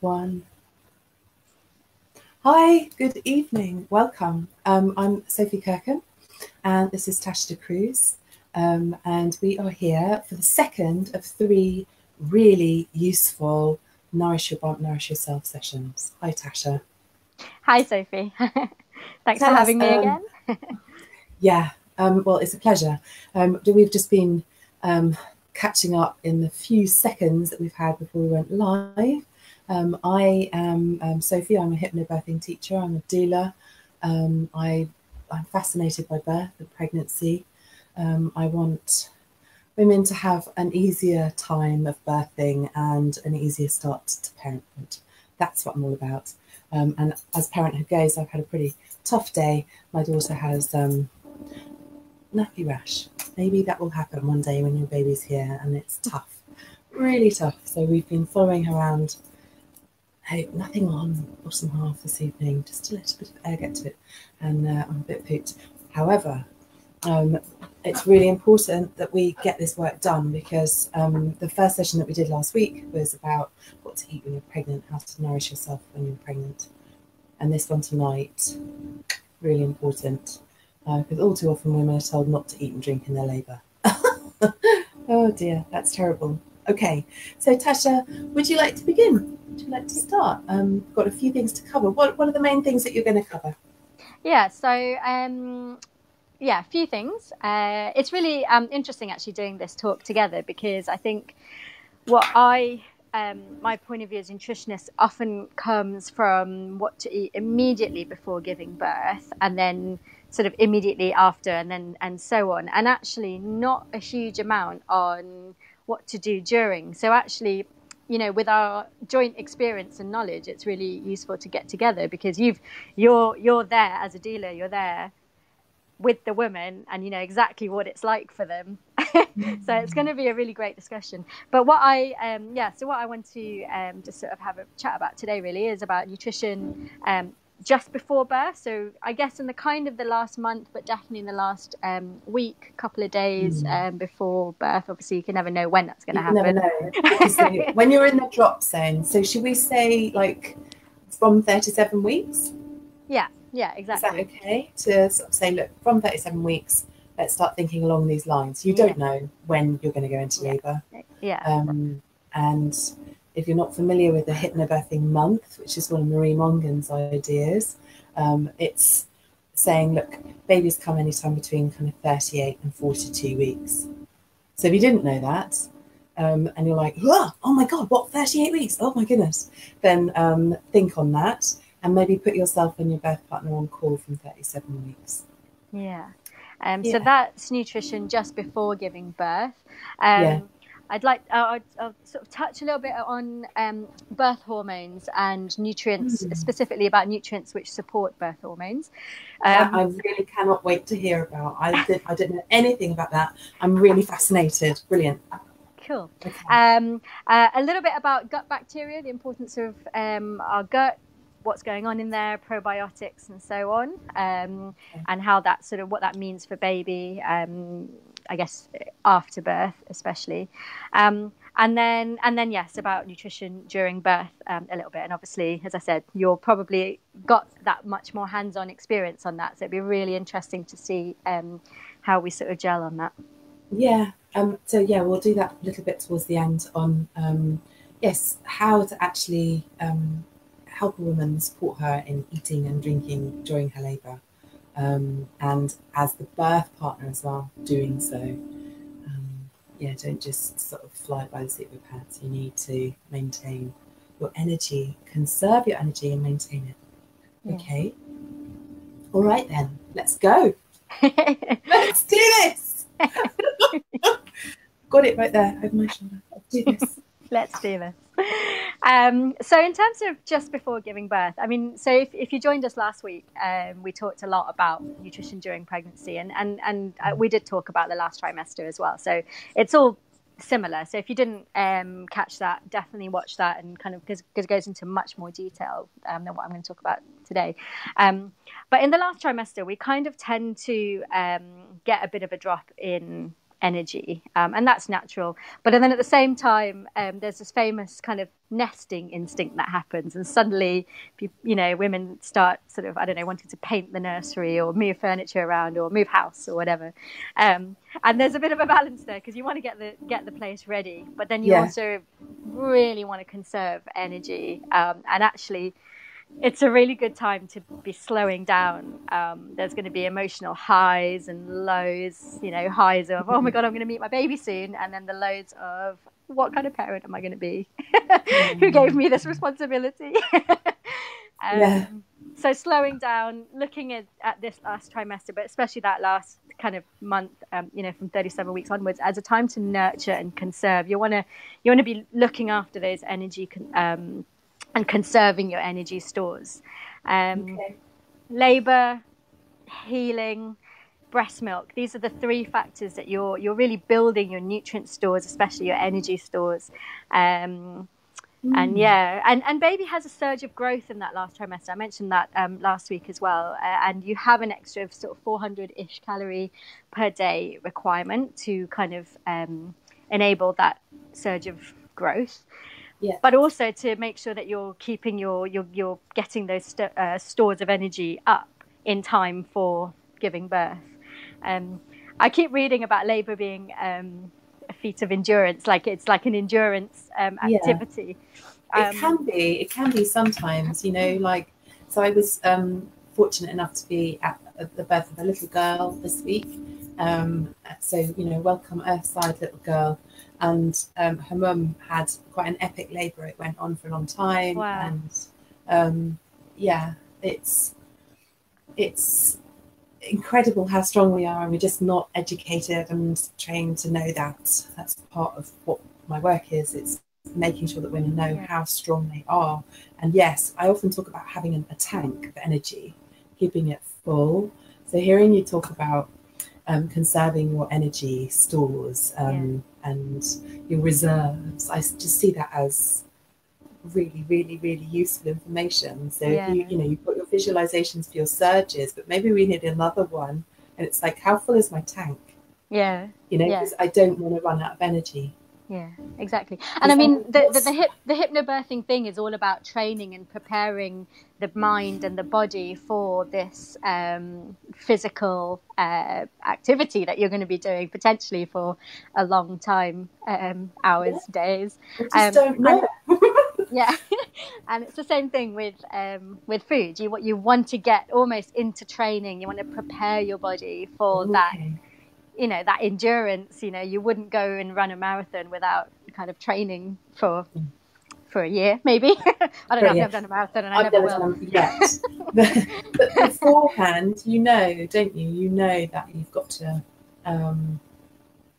one. Hi, good evening. Welcome. Um, I'm Sophie Kirkham, and this is Tasha de Cruz. Um, and we are here for the second of three really useful Nourish Your Bump, Nourish Yourself sessions. Hi, Tasha. Hi, Sophie. Thanks Tell for having us, me um, again. yeah, um, well, it's a pleasure. Um, we've just been um, catching up in the few seconds that we've had before we went live. Um, I am um, Sophie. I'm a hypnobirthing teacher. I'm a doula. Um, I, I'm fascinated by birth and pregnancy. Um, I want women to have an easier time of birthing and an easier start to parenthood. That's what I'm all about. Um, and as parenthood goes, I've had a pretty tough day. My daughter has um, nappy rash. Maybe that will happen one day when your baby's here and it's tough, really tough. So we've been following her around hey, nothing on bottom half this evening, just a little bit of air get to it, and uh, I'm a bit pooped. However, um, it's really important that we get this work done because um, the first session that we did last week was about what to eat when you're pregnant, how to nourish yourself when you're pregnant. And this one tonight, really important because uh, all too often women are told not to eat and drink in their labour. oh dear, that's terrible. Okay, so Tasha, would you like to begin? Would you like to start? Um, got a few things to cover. What What are the main things that you're going to cover? Yeah, so um, yeah, a few things. Uh, it's really um, interesting actually doing this talk together because I think what I um, my point of view as nutritionist often comes from what to eat immediately before giving birth, and then sort of immediately after, and then and so on, and actually not a huge amount on what to do during. So actually, you know, with our joint experience and knowledge, it's really useful to get together because you've you're you're there as a doula, you're there with the women and you know exactly what it's like for them. So it's going to be a really great discussion. But what i um yeah so what i want to um just sort of have a chat about today really is about nutrition um just before birth. So I guess in the kind of the last month, but definitely in the last um, week, couple of days mm. um, before birth. Obviously, you can never know when that's going to happen. Never know. when you're in the drop zone, so should we say like from 37 weeks? Yeah, yeah, exactly. Is that okay to sort of say, look, from 37 weeks, let's start thinking along these lines. You don't know when you're going to go into labour. Yeah. Um, and if you're not familiar with the hypnobirthing month, which is one of Marie Mongan's ideas, um, it's saying, look, babies come anytime between kind of 38 and 42 weeks. So if you didn't know that, um, and you're like, oh my God, what, 38 weeks? Oh my goodness. Then um, think on that and maybe put yourself and your birth partner on call from 37 weeks. Yeah. Um, yeah. So that's nutrition just before giving birth. Um, yeah. I'd like I'll, I'll, sort of touch a little bit on um, birth hormones and nutrients, mm. specifically about nutrients which support birth hormones. Um, I really cannot wait to hear about. I did, I didn't know anything about that. I'm really fascinated. Brilliant. Cool. Okay. Um, uh, a little bit about gut bacteria, the importance of um, our gut, what's going on in there, probiotics, and so on, um, and how that sort of what that means for baby um, I guess after birth, especially. Um, and then, and then, yes, about nutrition during birth um, a little bit. And obviously, as I said, you're probably got that much more hands-on experience on that. So it'd be really interesting to see um, how we sort of gel on that. Yeah. Um, so yeah, we'll do that a little bit towards the end on um, yes, how to actually um, help a woman support her in eating and drinking during her labour um, and as the birth partner as well, doing so. Um, yeah, don't just sort of fly by the seat of your pants. You need to maintain your energy, conserve your energy, and maintain it. Yeah. Okay. All right then, let's go. let's do this. Got it right there over my shoulder. Let's do this. Let's do this. Um, so, in terms of just before giving birth, I mean, so if, if you joined us last week, um, we talked a lot about nutrition during pregnancy, and and and uh, we did talk about the last trimester as well. So it's all similar. So if you didn't um, catch that, definitely watch that, and kind of because it goes into much more detail um, than what I'm going to talk about today. Um, but in the last trimester, we kind of tend to um, get a bit of a drop in energy, um, and that's natural. But and then at the same time, um, there's this famous kind of nesting instinct that happens, and suddenly, you know, women start sort of I don't know wanting to paint the nursery or move furniture around or move house or whatever. Um, and there's a bit of a balance there because you want to get the get the place ready, but then you yeah. also really want to conserve energy um, and actually it's a really good time to be slowing down. Um, there's going to be emotional highs and lows, you know, highs of, oh my God, I'm going to meet my baby soon. And then the lows of, what kind of parent am I going to be? Who gave me this responsibility? um, yeah. So slowing down, looking at, at this last trimester, but especially that last kind of month, um, you know, from 37 weeks onwards, as a time to nurture and conserve. You want to you want to be looking after those energy con- um, and conserving your energy stores. Um, okay. Labor, healing, breast milk. These are the three factors that you're you're really building your nutrient stores, especially your energy stores. Um, mm. And yeah, and, and baby has a surge of growth in that last trimester. I mentioned that um, last week as well. Uh, and you have an extra of sort of 400 ish calorie per day requirement to kind of um, enable that surge of growth yeah. but also to make sure that you're keeping your you're, you're getting those st- uh, stores of energy up in time for giving birth. Um, I keep reading about labour being um, a feat of endurance, like it's like an endurance um, activity. Yeah. It um, can be. It can be sometimes. You know, like so. I was um, fortunate enough to be at, at the birth of a little girl this week. Um, so you know, welcome Earthside little girl and um, her mum had quite an epic labour. It went on for a long time, wow. and um, yeah, it's it's incredible how strong we are, and we're just not educated and trained to know that. That's part of what my work is. It's making sure that women know how strong they are. And yes, I often talk about having a tank of energy, keeping it full. So hearing you talk about um, conserving your energy stores um, yeah. and your reserves. I just see that as really, really, really useful information. So yeah. you, you know, you've got your visualizations for your surges, but maybe we need another one. And it's like, how full is my tank? Yeah. You know, because yeah. I don't want to run out of energy. Yeah, exactly. And I mean, the, the, the, hip, the hypnobirthing thing is all about training and preparing the mind and the body for this um, physical uh, activity that you're going to be doing potentially for a long time, um, hours, yeah. days. Um, don't know. And, yeah, and it's the same thing with um, with food. You you want to get almost into training. You want to prepare your body for okay. that you know that endurance you know you wouldn't go and run a marathon without kind of training for for a year maybe. I don't know if i've done a marathon and i I've never will. yet but, beforehand you know don't you? You know that you've got to um,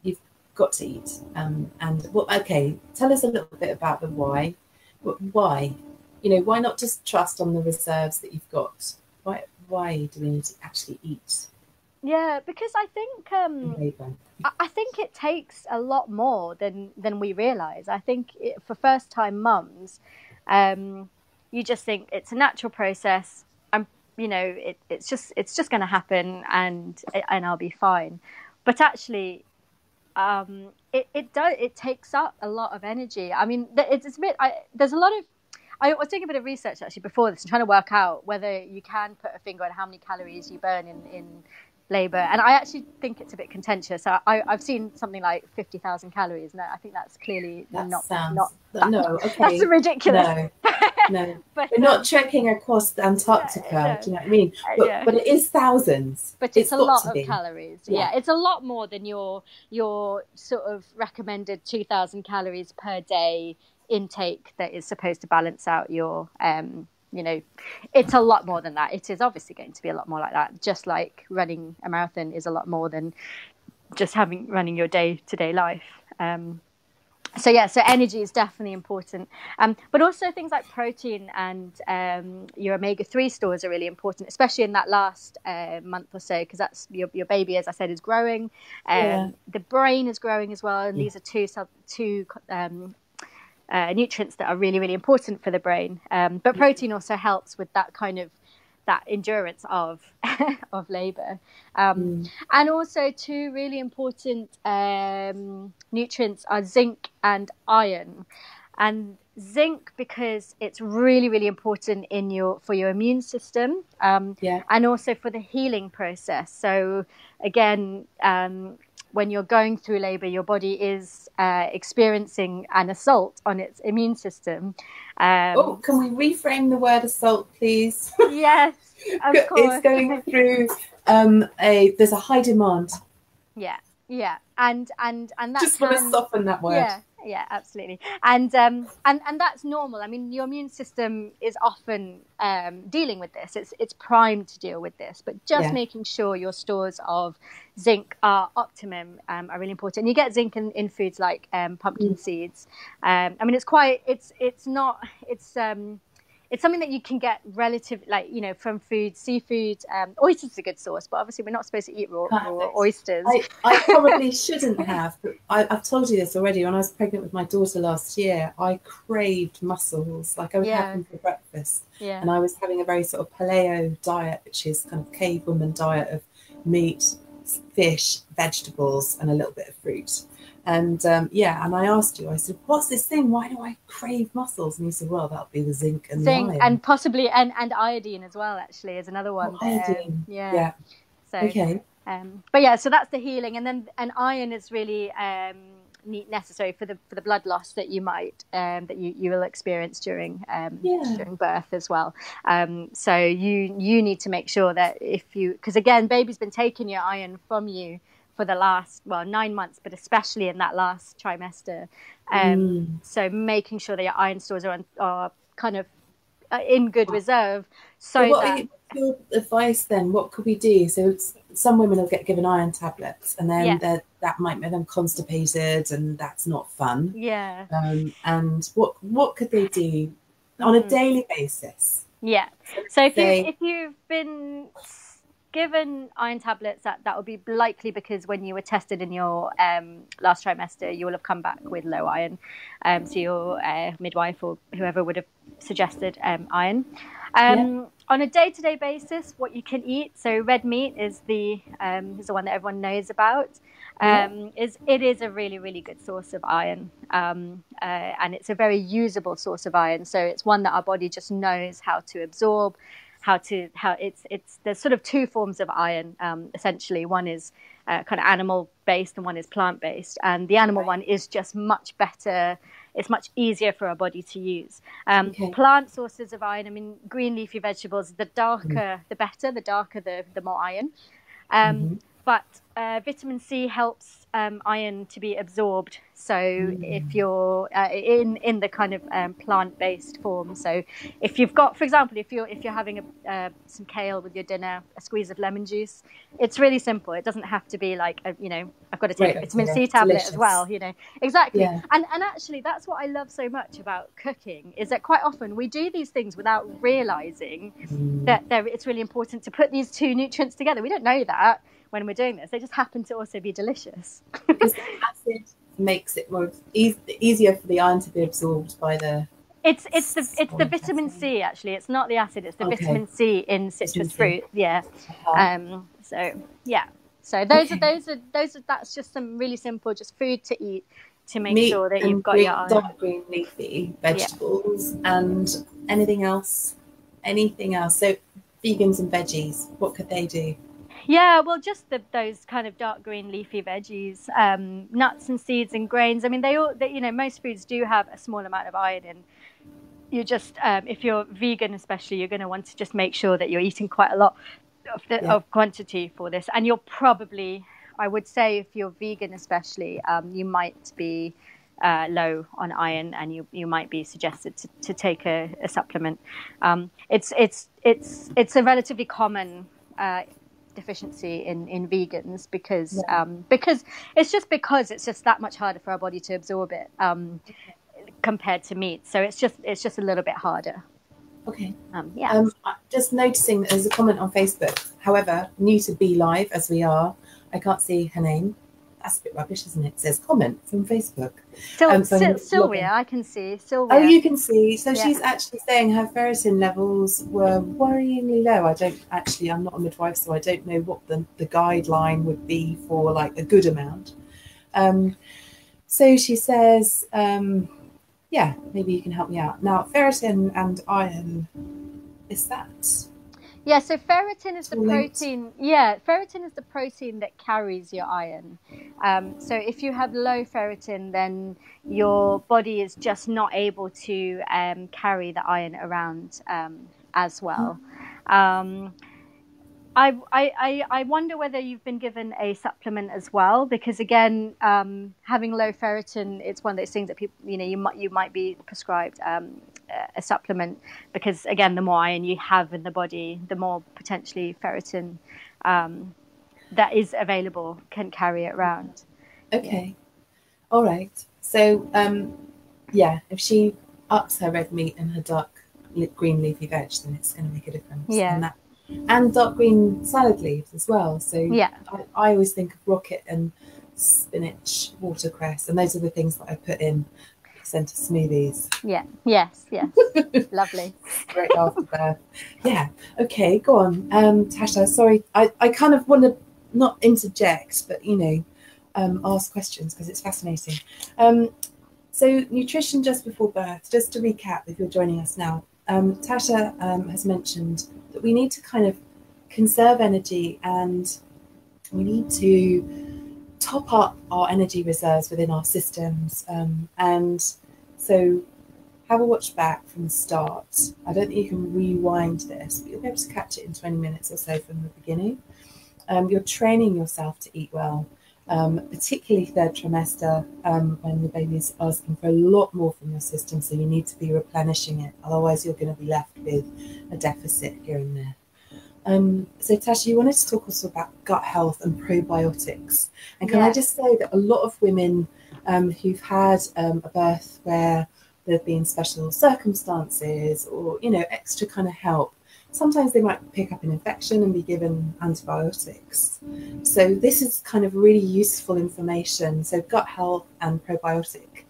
you've got to eat. Um, and well okay tell us a little bit about the why. Why? You know why not just trust on the reserves that you've got? Why why do we need to actually eat yeah, because I think um, I think it takes a lot more than than we realize. I think it, for first time mums, um, you just think it's a natural process. I'm, you know, it, it's just it's just going to happen, and and I'll be fine. But actually, um, it it does it takes up a lot of energy. I mean, it's, it's a bit. I, there's a lot of I was doing a bit of research actually before this and trying to work out whether you can put a finger on how many calories you burn in, in labour. And I actually think it's a bit contentious. I, have seen something like 50,000 calories. No, I think that's clearly that not, sounds, not that, no, okay. That's ridiculous. No, no. but, We're not trekking across Antarctica, yeah, do you know what I mean? But, yeah. but it is thousands. But it's, it's a lot of calories. Yeah. yeah. it's a lot more than your your sort of recommended 2,000 calories per day intake that is supposed to balance out your um, you know, it's a lot more than that. It is obviously going to be a lot more like that. Just like running a marathon is a lot more than just having running your day to day life. Um, so yeah, so energy is definitely important, um, but also things like protein and um, your omega three stores are really important, especially in that last uh, month or so, because that's your, your baby, as I said, is growing. Um, yeah. The brain is growing as well, and yeah. these are two two um, uh, nutrients that are really, really important for the brain. Um, but protein also helps with that kind of that endurance of of labor um, mm. and also two really important um, nutrients are zinc and iron and zinc because it's really really important in your for your immune system um, yeah. and also for the healing process so again um, when you're going through labor your body is uh, experiencing an assault on its immune system. Um, oh can we reframe the word assault please? Yes of course. it's going through um, a there's a high demand. Yeah yeah and and and that's just want to soften that word. Yeah yeah absolutely. And um and and that's normal. I mean your immune system is often um dealing with this. It's it's primed to deal with this. But just yeah. making sure your stores of zinc are optimum um, are really important. And you get zinc in, in foods like um, pumpkin mm. seeds. Um i mean it's quite it's it's not it's um it's something that you can get relative, like you know, from food, seafood. Um, oysters is a good source, but obviously we're not supposed to eat raw, raw oysters. I, I probably shouldn't have, but I, have told you this already. When I was pregnant with my daughter last year, I craved mussels. Like I would yeah. have them for breakfast, yeah. and I was having a very sort of paleo diet, which is kind of cave woman diet of meat, fish, vegetables, and a little bit of fruit. And um, yeah, and I asked you, I said, "What's this thing? Why do I crave mussels?" And you said, "Well, that'll be the zinc and zinc, and possibly and and iodine as well. Actually, is another one. Oh, iodine, yeah. yeah. So okay, um, but yeah, so that's the healing, and then and iron is really um, necessary for the for the blood loss that you might um, that you, you will experience during um, yeah. during birth as well. Um, so you you need to make sure that if you because again, baby's been taking your iron from you for the last well nine months, but especially in that last trimester. Um, mm. So making sure that your iron stores are, on, are kind of uh, in good reserve. So what that, your advice then? What could we do? So some women will get given iron tablets, and then yeah. that might make them constipated, and that's not fun. Yeah. Um, and what what could they do on a mm. daily basis? Yeah. So if, they, you, if you've been given iron tablets, that, that will be likely because when you were tested in your um, last trimester, you will have come back with low iron. Um, so your uh, midwife or whoever would have suggested um, iron. Um, yeah. On a day-to-day basis, what you can eat. So red meat is the um, is the one that everyone knows about. Yeah. Um, is it is a really really good source of iron, uh, and it's a very usable source of iron. So it's one that our body just knows how to absorb how to how it's it's there's sort of two forms of iron um, essentially. One is uh, kind of animal based and one is plant based, and the animal right. one is just much better. It's much easier for our body to use. Um, okay. Plant sources of iron. I mean, green leafy vegetables. The darker, mm. the better. The darker, the the more iron. Um, mm-hmm. But uh, vitamin C helps um, iron to be absorbed. So mm. if you're uh, in in the kind of um, plant based form, so if you've got, for example, if you're if you're having a, uh, some kale with your dinner, a squeeze of lemon juice, it's really simple. It doesn't have to be like a, you know I've got to take right, a vitamin yeah, C tablet delicious. as well. You know exactly. Yeah. And and actually that's what I love so much about cooking is that quite often we do these things without realizing mm. that it's really important to put these two nutrients together. We don't know that when we're doing this. They just happen to also be delicious. because the acid makes it more e- easier for the iron to be absorbed by the. It's it's the it's the vitamin C actually. It's not the acid. It's the okay. vitamin C in citrus fruit. Yeah. Uh-huh. Um. So yeah. So those okay. are those are those are that's just some really simple just food to eat to make Meat sure that you've got green, your iron. dark green leafy vegetables yeah. and anything else. Anything else. So vegans and veggies. What could they do? Yeah, well, just the, those kind of dark green leafy veggies, um, nuts and seeds and grains. I mean, they all, they, you know, most foods do have a small amount of iron in. You just, um, if you're vegan, especially, you're going to want to just make sure that you're eating quite a lot of, the, yeah. of quantity for this. And you're probably, I would say, if you're vegan, especially, um, you might be uh, low on iron, and you, you might be suggested to, to take a, a supplement. Um, it's it's it's it's a relatively common uh, deficiency in, in vegans because yeah. um, because it's just because it's just that much harder for our body to absorb it um, compared to meat. So it's just it's just a little bit harder. Okay. Um, yeah. Um, just noticing there's a comment on Facebook. However, new to BeLive as we are, I can't see her name. That's a bit rubbish, isn't it? It says comment from Facebook. Sil- um, so Sil- Sylvia, I can see. Sylvia. Oh, you can see. So yeah. she's actually saying her ferritin levels were worryingly low. I don't actually, I'm not a midwife, so I don't know what the, the guideline would be for like a good amount. Um, so she says, um, yeah, maybe you can help me out. Now, ferritin and iron, is that yeah, so ferritin is the protein. Yeah, ferritin is the protein that carries your iron. Um, so if you have low ferritin, then your body is just not able to um, carry the iron around um, as well. Um, I, I, I wonder whether you've been given a supplement as well, because again, um, having low ferritin, it's one of those things that people, you know, you might you might be prescribed um, a supplement because again, the more iron you have in the body, the more potentially ferritin um, that is available can carry it around. Okay, all right. So um, yeah, if she ups her red meat and her dark green leafy veg, then it's going to make a difference. Yeah. And dark green salad leaves as well. So yeah, I, I always think of rocket and spinach, watercress, and those are the things that I put in centre smoothies. Yeah. Yes. Yes. Lovely. Great after birth. Yeah. Okay. Go on, um, Tasha. Sorry, I I kind of want to not interject, but you know, um, ask questions because it's fascinating. Um, so nutrition just before birth. Just to recap, if you're joining us now, um, Tasha um, has mentioned that we need to kind of conserve energy and we need to top up our energy reserves within our systems. Um, and so have a watch back from the start. I don't think you can rewind this, but you'll be able to catch it in 20 minutes or so from the beginning. Um, you're training yourself to eat well, um, particularly third trimester um, when the baby's asking for a lot more from your system. So you need to be replenishing it. Otherwise, you're going to be left with a deficit here and there. Um, so Tasha, you wanted to talk also about gut health and probiotics. And can yeah. I just say that a lot of women um, who've had um, a birth where there have been special circumstances or you know extra kind of help, sometimes they might pick up an infection and be given antibiotics. So this is kind of really useful information. So gut health and probiotic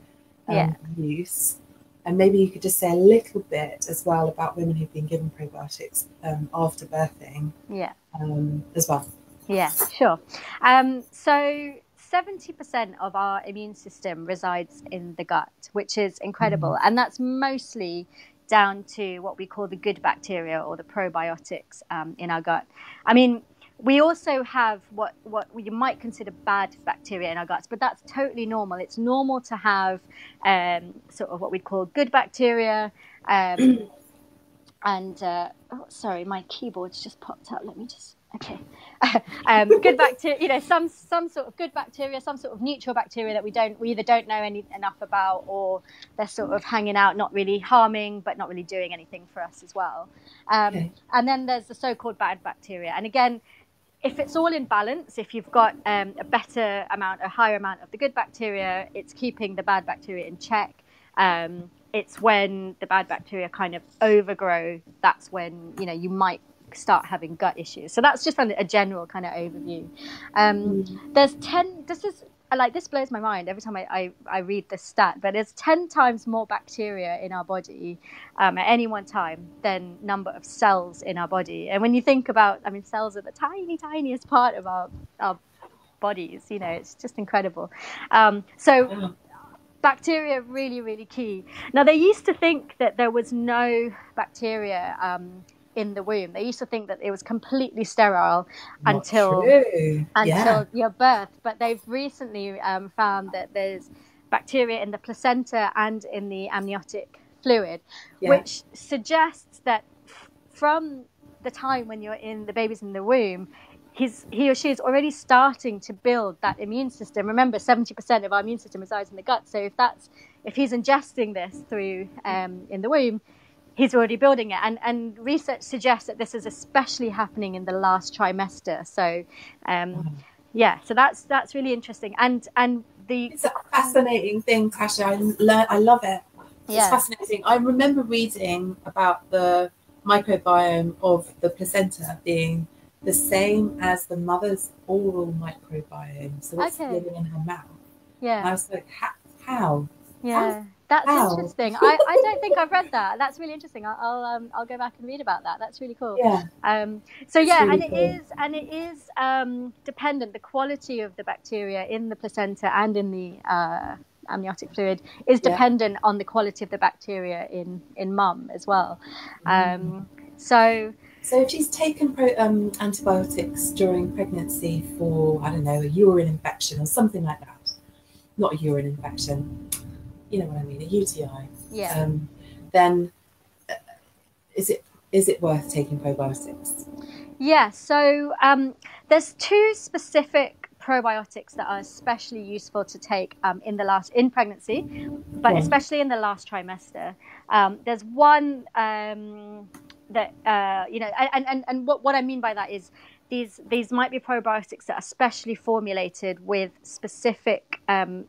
um, yeah. use. And maybe you could just say a little bit as well about women who've been given probiotics um, after birthing. Yeah. Um, as well. Yeah, sure. Um, so 70% of our immune system resides in the gut, which is incredible. Mm-hmm. And that's mostly down to what we call the good bacteria or the probiotics um, in our gut. I mean, we also have what, what you might consider bad bacteria in our guts, but that's totally normal. It's normal to have um, sort of what we'd call good bacteria. Um, and uh, oh, sorry, my keyboard's just popped up. Let me just okay. um, good bacteria, you know, some some sort of good bacteria, some sort of neutral bacteria that we don't we either don't know any enough about, or they're sort of hanging out, not really harming, but not really doing anything for us as well. Um, okay. And then there's the so-called bad bacteria, and again if it's all in balance, if you've got um, a better amount, a higher amount of the good bacteria, it's keeping the bad bacteria in check. Um, it's when the bad bacteria kind of overgrow. That's when you know you might start having gut issues. So that's just a general kind of overview. Um, mm. There's ten. This is like this blows my mind every time I, I, I, read this stat, but there's 10 times more bacteria in our body um, at any one time than number of cells in our body. And when you think about, I mean, cells are the tiny, tiniest part of our, our bodies, you know, it's just incredible. Um, so bacteria really, really key. Now, they used to think that there was no bacteria um, in the womb. They used to think that it was completely sterile Not until true. until yeah. your birth, but they've recently um, found that there's bacteria in the placenta and in the amniotic fluid, yeah. which suggests that from the time when you're in the baby's in the womb, he's, he or she is already starting to build that immune system. Remember, 70% of our immune system resides in the gut. So if that's if he's ingesting this through um, in the womb, he's already building it. And, and research suggests that this is especially happening in the last trimester. So, um, mm-hmm. yeah, so that's that's really interesting. And and the it's a fascinating thing, Tasha. I learn, I love it. Yeah. It's fascinating. I remember reading about the microbiome of the placenta being the same as the mother's oral microbiome. So what's Okay. living in her mouth? And I was like, how? yeah. That's How? interesting. I, I don't think I've read that. That's really interesting. I'll I'll, um, I'll go back and read about that. That's really cool. Yeah, Um, so yeah, really and it cool. is and it is um, dependent. The quality of the bacteria in the placenta and in the uh, amniotic fluid is Yeah. dependent on the quality of the bacteria in in mum as well. Mm. Um, so So if she's taken pro, um, antibiotics during pregnancy for, I don't know, a urine infection or something like that, not a urine infection, you know what I mean, a UTI, yeah, um, then uh, is it is it worth taking probiotics? yeah. So um, there's two specific probiotics that are especially useful to take um, in the last in pregnancy, but Yeah. especially in the last trimester. Um, there's one um, that uh, you know, and and and what what I mean by that is these these might be probiotics that are specially formulated with specific um,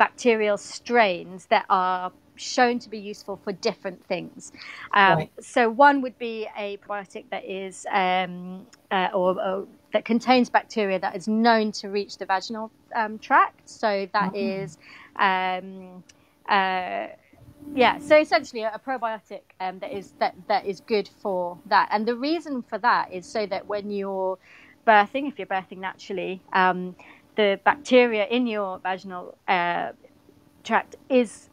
bacterial strains that are shown to be useful for different things. Um, Right. So one would be a probiotic that is um, uh, or, or that contains bacteria that is known to reach the vaginal um, tract. So that Oh. is. Um, uh, yeah, so essentially a, a probiotic um, that is that that is good for that, and the reason for that is so that when you're birthing, if you're birthing naturally, um, the bacteria in your vaginal uh, tract is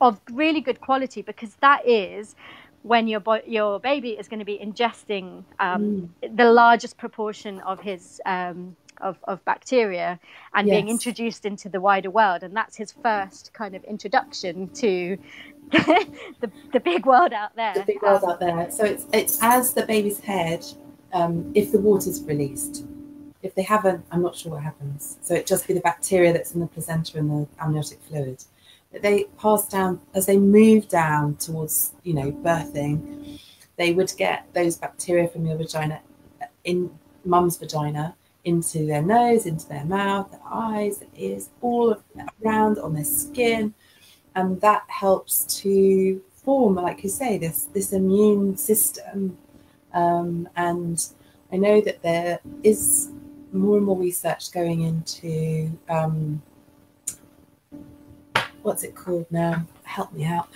of really good quality because that is when your bo- your baby is going to be ingesting um, the largest proportion of his um, of, of bacteria and being introduced into the wider world, and that's his first kind of introduction to the, the big world out there. The big world Um, out there. So it's it's as the baby's head, um, if the water's released. If they haven't, I'm not sure what happens. So it just be the bacteria that's in the placenta and the amniotic fluid. That they pass down as they move down towards, you know, birthing, they would get those bacteria from your vagina in mum's vagina into their nose, into their mouth, their eyes, their ears, all around on their skin. And that helps to form, like you say, this this immune system. Um, and I know that there is more and more research going into um, what's it called now? Help me out.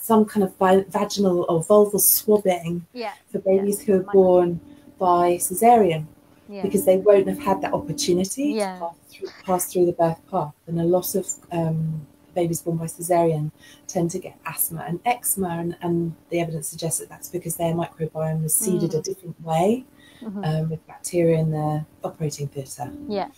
Some kind of vaginal or vulval swabbing yeah, for babies who are born by cesarean yeah, because they won't have had that opportunity Yeah. to pass through, pass through the birth path. And a lot of um, babies born by cesarean tend to get asthma and eczema, and, and the evidence suggests that that's because their microbiome was seeded a Mm. different way mhm, um, with bacteria in the operating theatre. yeah,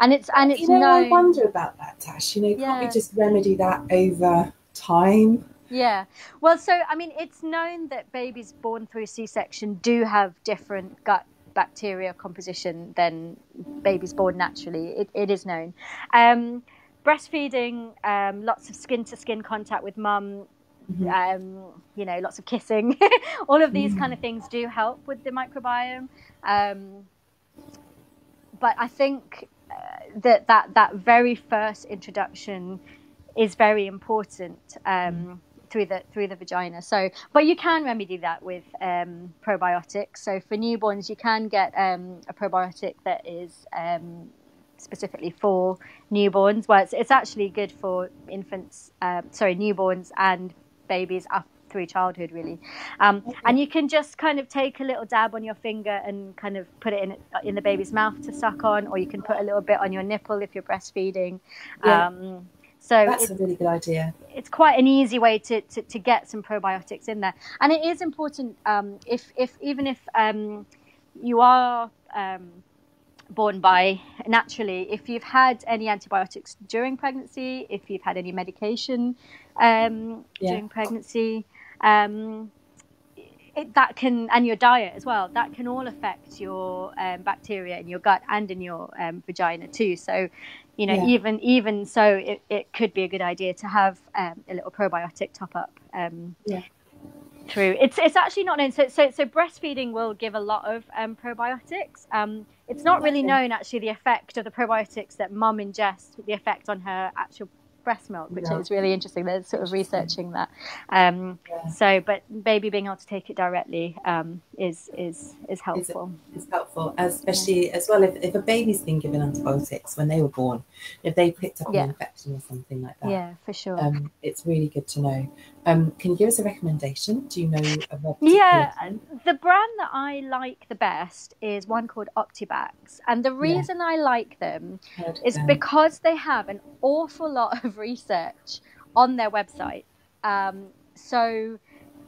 and it's and it's you know, known. I wonder about that, Tash. You know, can't we just remedy that over time? Yeah. Well, so I mean, it's known that babies born through C-section do have different gut bacteria composition than babies born naturally. It, it is known. Um, breastfeeding, um, lots of skin-to-skin contact with mum. Mhm. Um, you know, lots of kissing. All of these Mm. kind of things do help with the microbiome. Um, but I think uh, that that that very first introduction is very important um, through the through the vagina. So, but you can remedy that with um, probiotics. So for newborns, you can get um, a probiotic that is um, specifically for newborns. Well, it's, it's actually good for infants, uh, sorry, newborns and babies up through childhood, really. Um, and you can just kind of take a little dab on your finger and kind of put it in in the baby's mouth to suck on, or you can put a little bit on your nipple if you're breastfeeding. Yeah. Um, so That's it's, a really good idea. it's quite an easy way to, to, to get some probiotics in there. And it is important um, if, if even if um, you are um, born by naturally, if you've had any antibiotics during pregnancy, if you've had any medication um, Yeah. during pregnancy, um, it, that can and your diet as well. That can all affect your um, bacteria in your gut and in your um, vagina too. So, you know, Yeah. even even so, it, it could be a good idea to have um, a little probiotic top up. Um, Yeah. Through it's it's actually not known. So so, so breastfeeding will give a lot of um, probiotics. Um, it's not really known actually the effect of the probiotics that mum ingests, the effect on her actual breast milk, which Yeah. is really interesting. They're sort of researching that. Um, Yeah. So, but baby being able to take it directly um, is is is helpful. It's helpful, especially as well if, if a baby's been given antibiotics when they were born, if they picked up Yeah. an infection or something like that. Yeah, for sure. Um, it's really good to know. Um, can you give us a recommendation? Do you know Yeah, particular- the brand that I like the best is one called OptiBac, and the reason I like them Heard is them? because they have an awful lot of research on their website. Um, so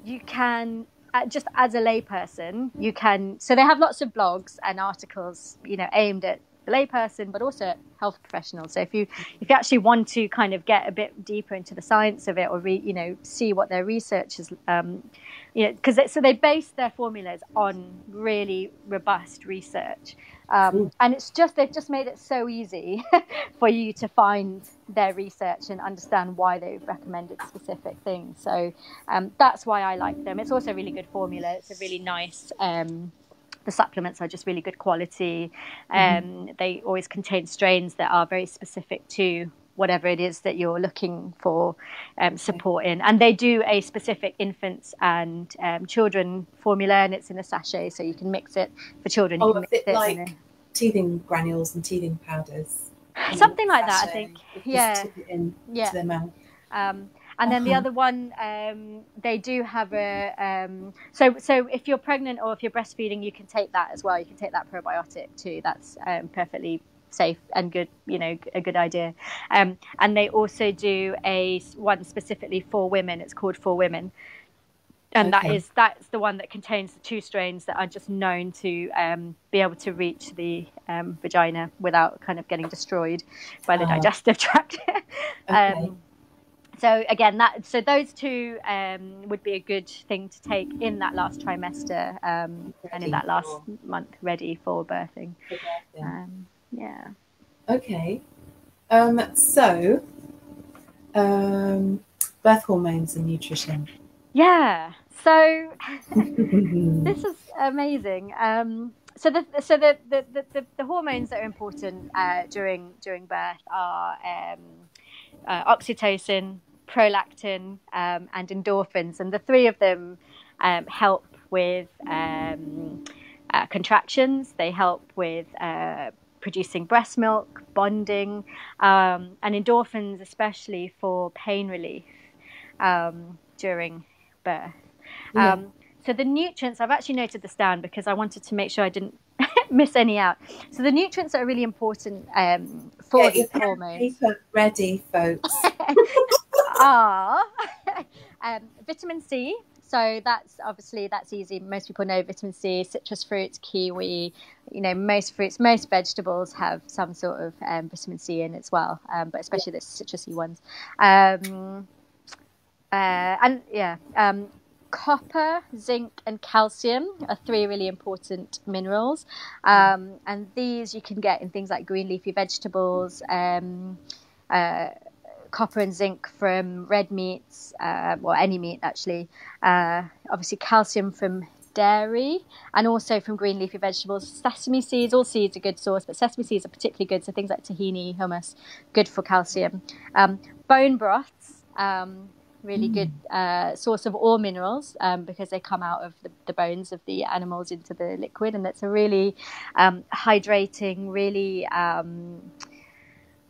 you can, uh, just as a layperson, you can. So they have lots of blogs and articles, you know, aimed at the layperson, but also health professionals. So if you if you actually want to kind of get a bit deeper into the science of it, or re, you know, see what their research is. Um, you know, because so they base their formulas on really robust research, um, and it's just they've just made it so easy for you to find their research and understand why they've recommended specific things. So um, that's why I like them. It's also a really good formula. It's a really nice. Um, the supplements are just really good quality. Um, They always contain strains that are very specific to whatever it is that you're looking for um, support in. And they do a specific infants and um, children formula, and it's in a sachet, so you can mix it for children. You Oh, can is mix it in like teething granules and teething powders? something like that, I think. Yeah. tip it in Yeah. to their mouth. Um, and then the Uh-huh. other one, um, they do have a. Um, so, so if you're pregnant or if you're breastfeeding, you can take that as well. You can take that probiotic too. That's um, perfectly safe and good. You know, a good idea. Um, and they also do a one specifically for women. It's called For Women, and that Okay. is that's the one that contains the two strains that are just known to um, be able to reach the um, vagina without kind of getting destroyed by the Ah. digestive tract. Okay. So again, that so those two um, would be a good thing to take in that last trimester um, and in that last for- month, ready for birthing. Yeah. Um, yeah. Okay. Um, so, um, birth hormones and nutrition. Yeah. So this is amazing. Um, so the so the the, the, the, the hormones that are important uh, during during birth are um, uh, oxytocin, prolactin, um, and endorphins, and the three of them um, help with um, uh, contractions. They help with uh, producing breast milk, bonding, um, and endorphins, especially for pain relief um, during birth. Yeah. Um, so the nutrients, I've actually noted this down because I wanted to make sure I didn't miss any out. So the nutrients that are really important um, for Get these hormones ready, folks. are um, vitamin C. So that's obviously that's easy. Most people know vitamin C, citrus fruits, kiwi. You know, most fruits, most vegetables have some sort of um, vitamin C in as well, um, but especially the citrusy ones. Um, uh, and yeah, um, copper, zinc, and calcium are three really important minerals. Um, and these you can get in things like green leafy vegetables. Um, uh, copper and zinc from red meats, uh, or any meat actually. Uh, obviously, calcium from dairy and also from green leafy vegetables. Sesame seeds, all seeds are good source, but sesame seeds are particularly good. So things like tahini, hummus, good for calcium. Um, bone broths. Um, Really good uh, source of all minerals um, because they come out of the, the bones of the animals into the liquid, and that's a really um, hydrating, really um,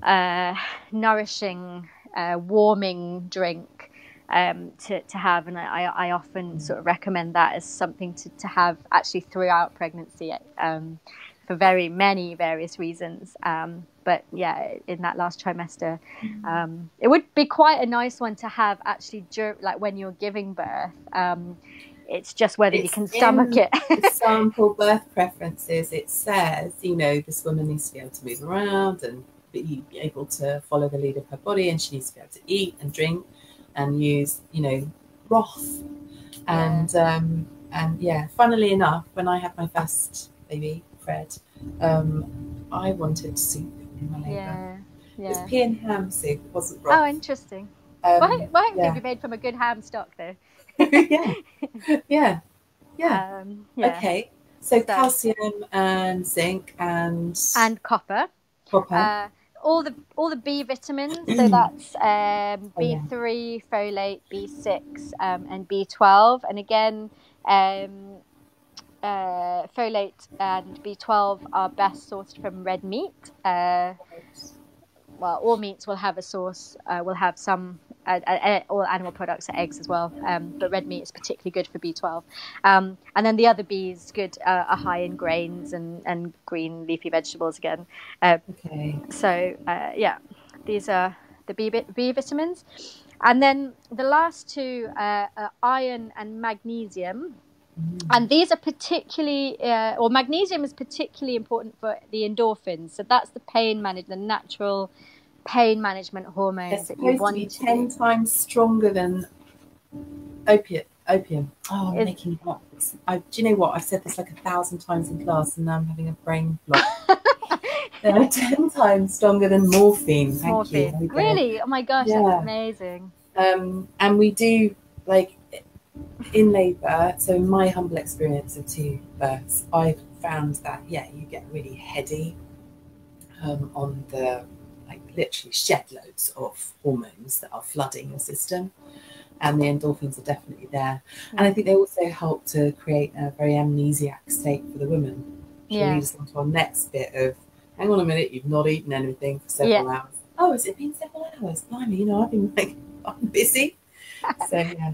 uh, nourishing, uh, warming drink um, to, to have. And I, I often sort of recommend that as something to, to have actually throughout pregnancy um, for very many various reasons. Um, but yeah, in that last trimester, um, it would be quite a nice one to have actually dur- like when you're giving birth. Um, it's just whether you can stomach it. sample birth preferences, it says, you know, this woman needs to be able to move around and be able to follow the lead of her body, and she needs to be able to eat and drink and use, you know, broth. And um, and yeah, funnily enough, when I had my first baby, Fred, um, I wanted soup in my labour. yeah, yeah. It was pea and ham soup, it wasn't broth. Oh, interesting. Um, Why, why yeah. would be made from a good ham stock though? yeah, yeah, yeah. yeah. Um, yeah. Okay, so So- calcium and zinc and And copper. copper. Uh, all the all the B vitamins. So that's um, Oh. B3, folate, B6, um, and B12. And again, um, uh, folate and B12 are best sourced from red meat. Uh, well, all meats will have a source, uh, will have some, uh, uh, all animal products are eggs as well, um, but red meat is particularly good for B12. Um, and then the other Bs good uh, are high in grains and, and green leafy vegetables again. Uh, Okay. so uh, yeah, these are the B, B vitamins. And then the last two uh, are iron and magnesium. Mm. And these are particularly, uh, or magnesium is particularly important for the endorphins. So that's the pain management, the natural pain management hormones It's that you supposed to want be ten times stronger than opiate. Opium. Oh, I'm Is- making it up. I, do you know what? I've said this like a thousand times in class, and now I'm having a brain block. They're ten times stronger than morphine. Thank you. Morphine. We. Really? Oh my gosh, Yeah. that's amazing. Um, and we do like in labour. So, in my humble experience of two births, I've found that yeah, you get really heady um, on the literally shed loads of hormones that are flooding your system, and the endorphins are definitely there. And I think they also help to create a very amnesiac state for the. Which will Yeah. lead us on to our next bit of hang on a minute, you've not eaten anything for several hours. Oh, has it been several hours? Blimey, you know, I've been like I'm busy. so yeah.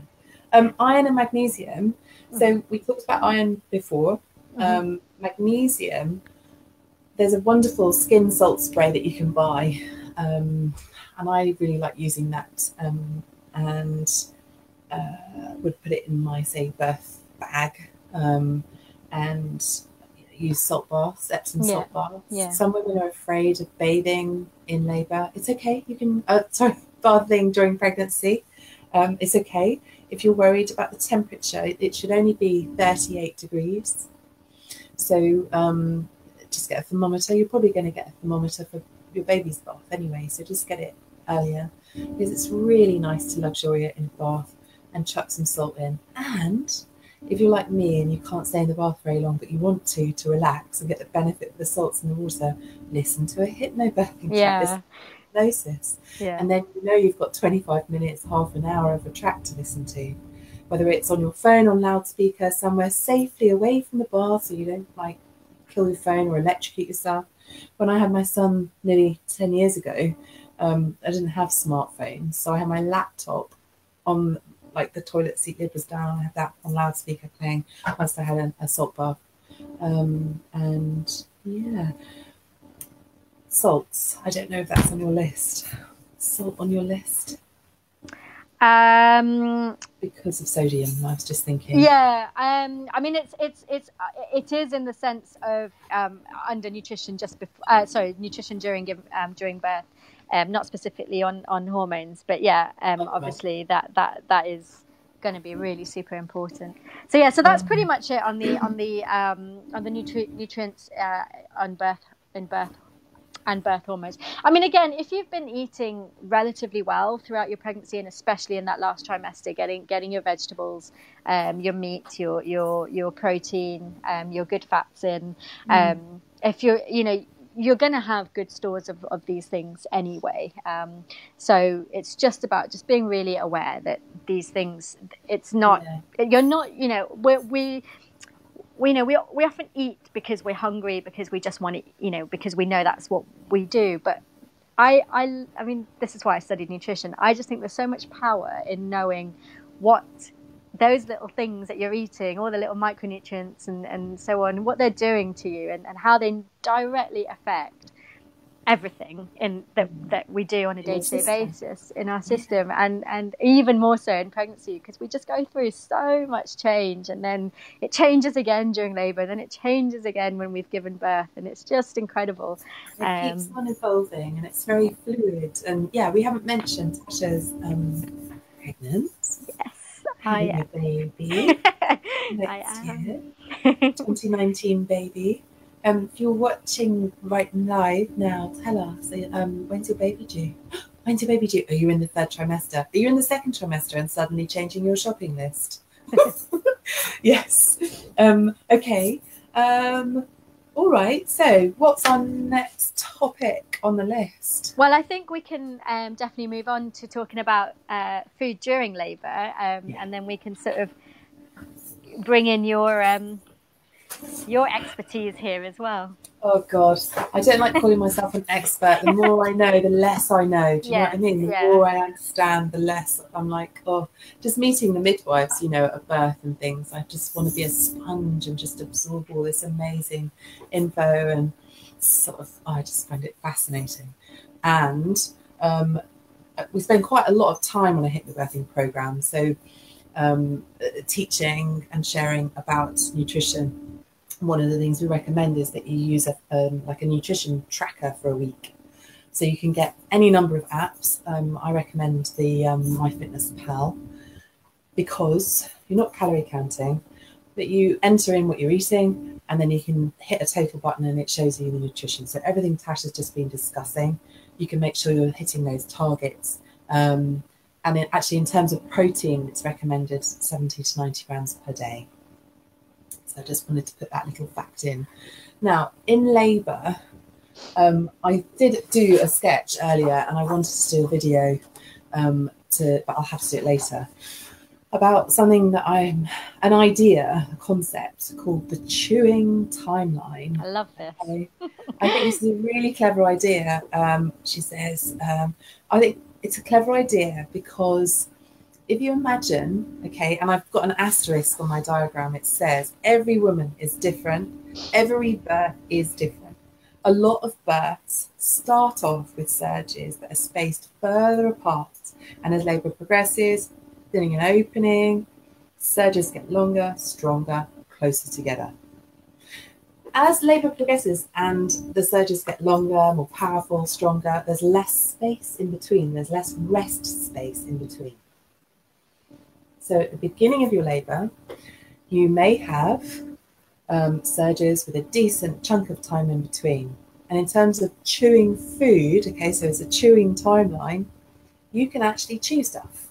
Um, iron and magnesium. So we talked about iron before. Mhm. Um, magnesium. There's a wonderful skin salt spray that you can buy, um, and I really like using that. Um, and uh, would put it in my say birth bag, um, and use salt baths, Epsom Yeah, salt baths. yeah. Some women are afraid of bathing in labour. It's okay. You can. Uh, sorry, bathing during pregnancy. Um, it's okay if you're worried about the temperature. It, should only be 38 degrees. So um, just get a thermometer. You're probably going to get a thermometer for your baby's bath anyway. So just get it earlier because it's really nice to luxuriate in a bath and chuck some salt in. And if you're like me and you can't stay in the bath very long, but you want to to relax and get the benefit of the salts in the water, listen to a hypnobirthing Yeah. Hypnosis. Yeah. And then you know you've got 25 minutes, half an hour of a track to listen to. Whether it's on your phone, on loudspeaker, somewhere safely away from the bath so you don't like kill your phone or electrocute yourself. When I had my son nearly 10 years ago, um, I didn't have smartphones. So I had my laptop on like the toilet seat lid was down. I had that on loudspeaker playing whilst I had a, a salt bath. Um, and yeah, salts. I don't know if that's on your list. Salt on your list Um, because of sodium. I was just thinking. Yeah, um, I mean it's it's it's uh, it is in the sense of um, under nutrition just before uh, sorry nutrition during um, during birth, um, not specifically on on hormones, but yeah, um, obviously that that that is going to be really super important. So yeah, so that's pretty much it on the on the um, on the nutri- nutrients uh, on birth in birth and birth hormones. I mean, again, if you've been eating relatively well throughout your pregnancy, and especially in that last trimester, getting getting your vegetables, um, your meat, your your your protein, um, your good fats in, um, if you're you know you're going to have good stores of, of these things anyway. Um, so it's just about just being really aware that these things, it's not Yeah. you're not you know we we we know we we often eat because we're hungry because we just want to you know because we know that's what we do. But I, I I mean this is why I studied nutrition. I just think there's so much power in knowing what those little things that you're eating all the little micronutrients and, and so on what they're doing to you and, and how they directly affect everything in that that we do on a In day-to-day basis in our system and and even more so in pregnancy because we just go through so much change and then it changes again during labor then it changes again when we've given birth and it's just incredible It keeps Um, on evolving and it's very fluid. And yeah, we haven't mentioned Tasha's um, pregnant. yes i a baby am next I am. year, 2019 baby. Um, if you're watching right live now, tell us um, when's your baby due? When's your baby due? Are you in the third trimester? Are you in the second trimester and suddenly changing your shopping list? yes. Um, okay. Um, All right. So, what's our next topic on the list? Well, I think we can um, definitely move on to talking about uh, food during labour, um, yeah. and then we can sort of bring in your um, your expertise here as well. Oh God, I don't like calling myself an expert. The more I know, the less I know. Do you yeah, know what I mean? The yeah. more I understand, the less I'm like, oh, just meeting the midwives, you know, at birth and things. I just want to be a sponge and just absorb all this amazing info and sort of. Oh, I just find it fascinating, and um, we spend quite a lot of time on a hypnobirthing program. So. Um, teaching and sharing about nutrition one of the things we recommend is that you use a um, like a nutrition tracker for a week. So you can get any number of apps. Um, I recommend the um, MyFitnessPal because you're not calorie counting, but you enter in what you're eating and then you can hit a total button and it shows you the nutrition. So everything Tash has just been discussing, you can make sure you're hitting those targets. Um, and then actually, in terms of protein, it's recommended 70 to 90 grams per day. So I just wanted to put that little fact in. Now, in labour, um, I did do a sketch earlier and I wanted to do a video um, to, but I'll have to do it later, about something that I'm, an idea, a concept called the chewing timeline. I love this. I, I think this is a really clever idea. Um, she says, um, I think it's a clever idea because if you imagine, okay, and I've got an asterisk on my diagram, it says every woman is different, every birth is different. A lot of births start off with surges that are spaced further apart, and as labour progresses, thinning and opening, surges get longer, stronger, closer together. As labour progresses and the surges get longer, more powerful, stronger, there's less space in between, there's less rest space in between. So at the beginning of your labour, you may have um, surges with a decent chunk of time in between. And in terms of chewing food, okay, so it's a chewing timeline, you can actually chew stuff.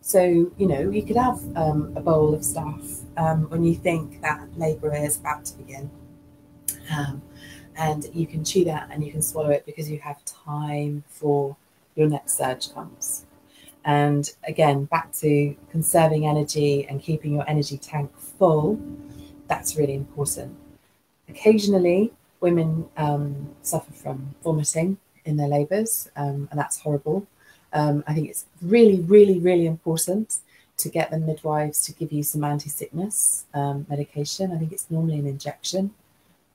So, you know, you could have um, a bowl of stuff um, when you think that labour is about to begin. Um, and you can chew that and you can swallow it because you have time for your next surge comes. And again, back to conserving energy and keeping your energy tank full, that's really important. Occasionally, women um, suffer from vomiting in their labours, um, and that's horrible. Um, I think it's really, really, really important to get the midwives to give you some anti sickness um, medication. I think it's normally an injection.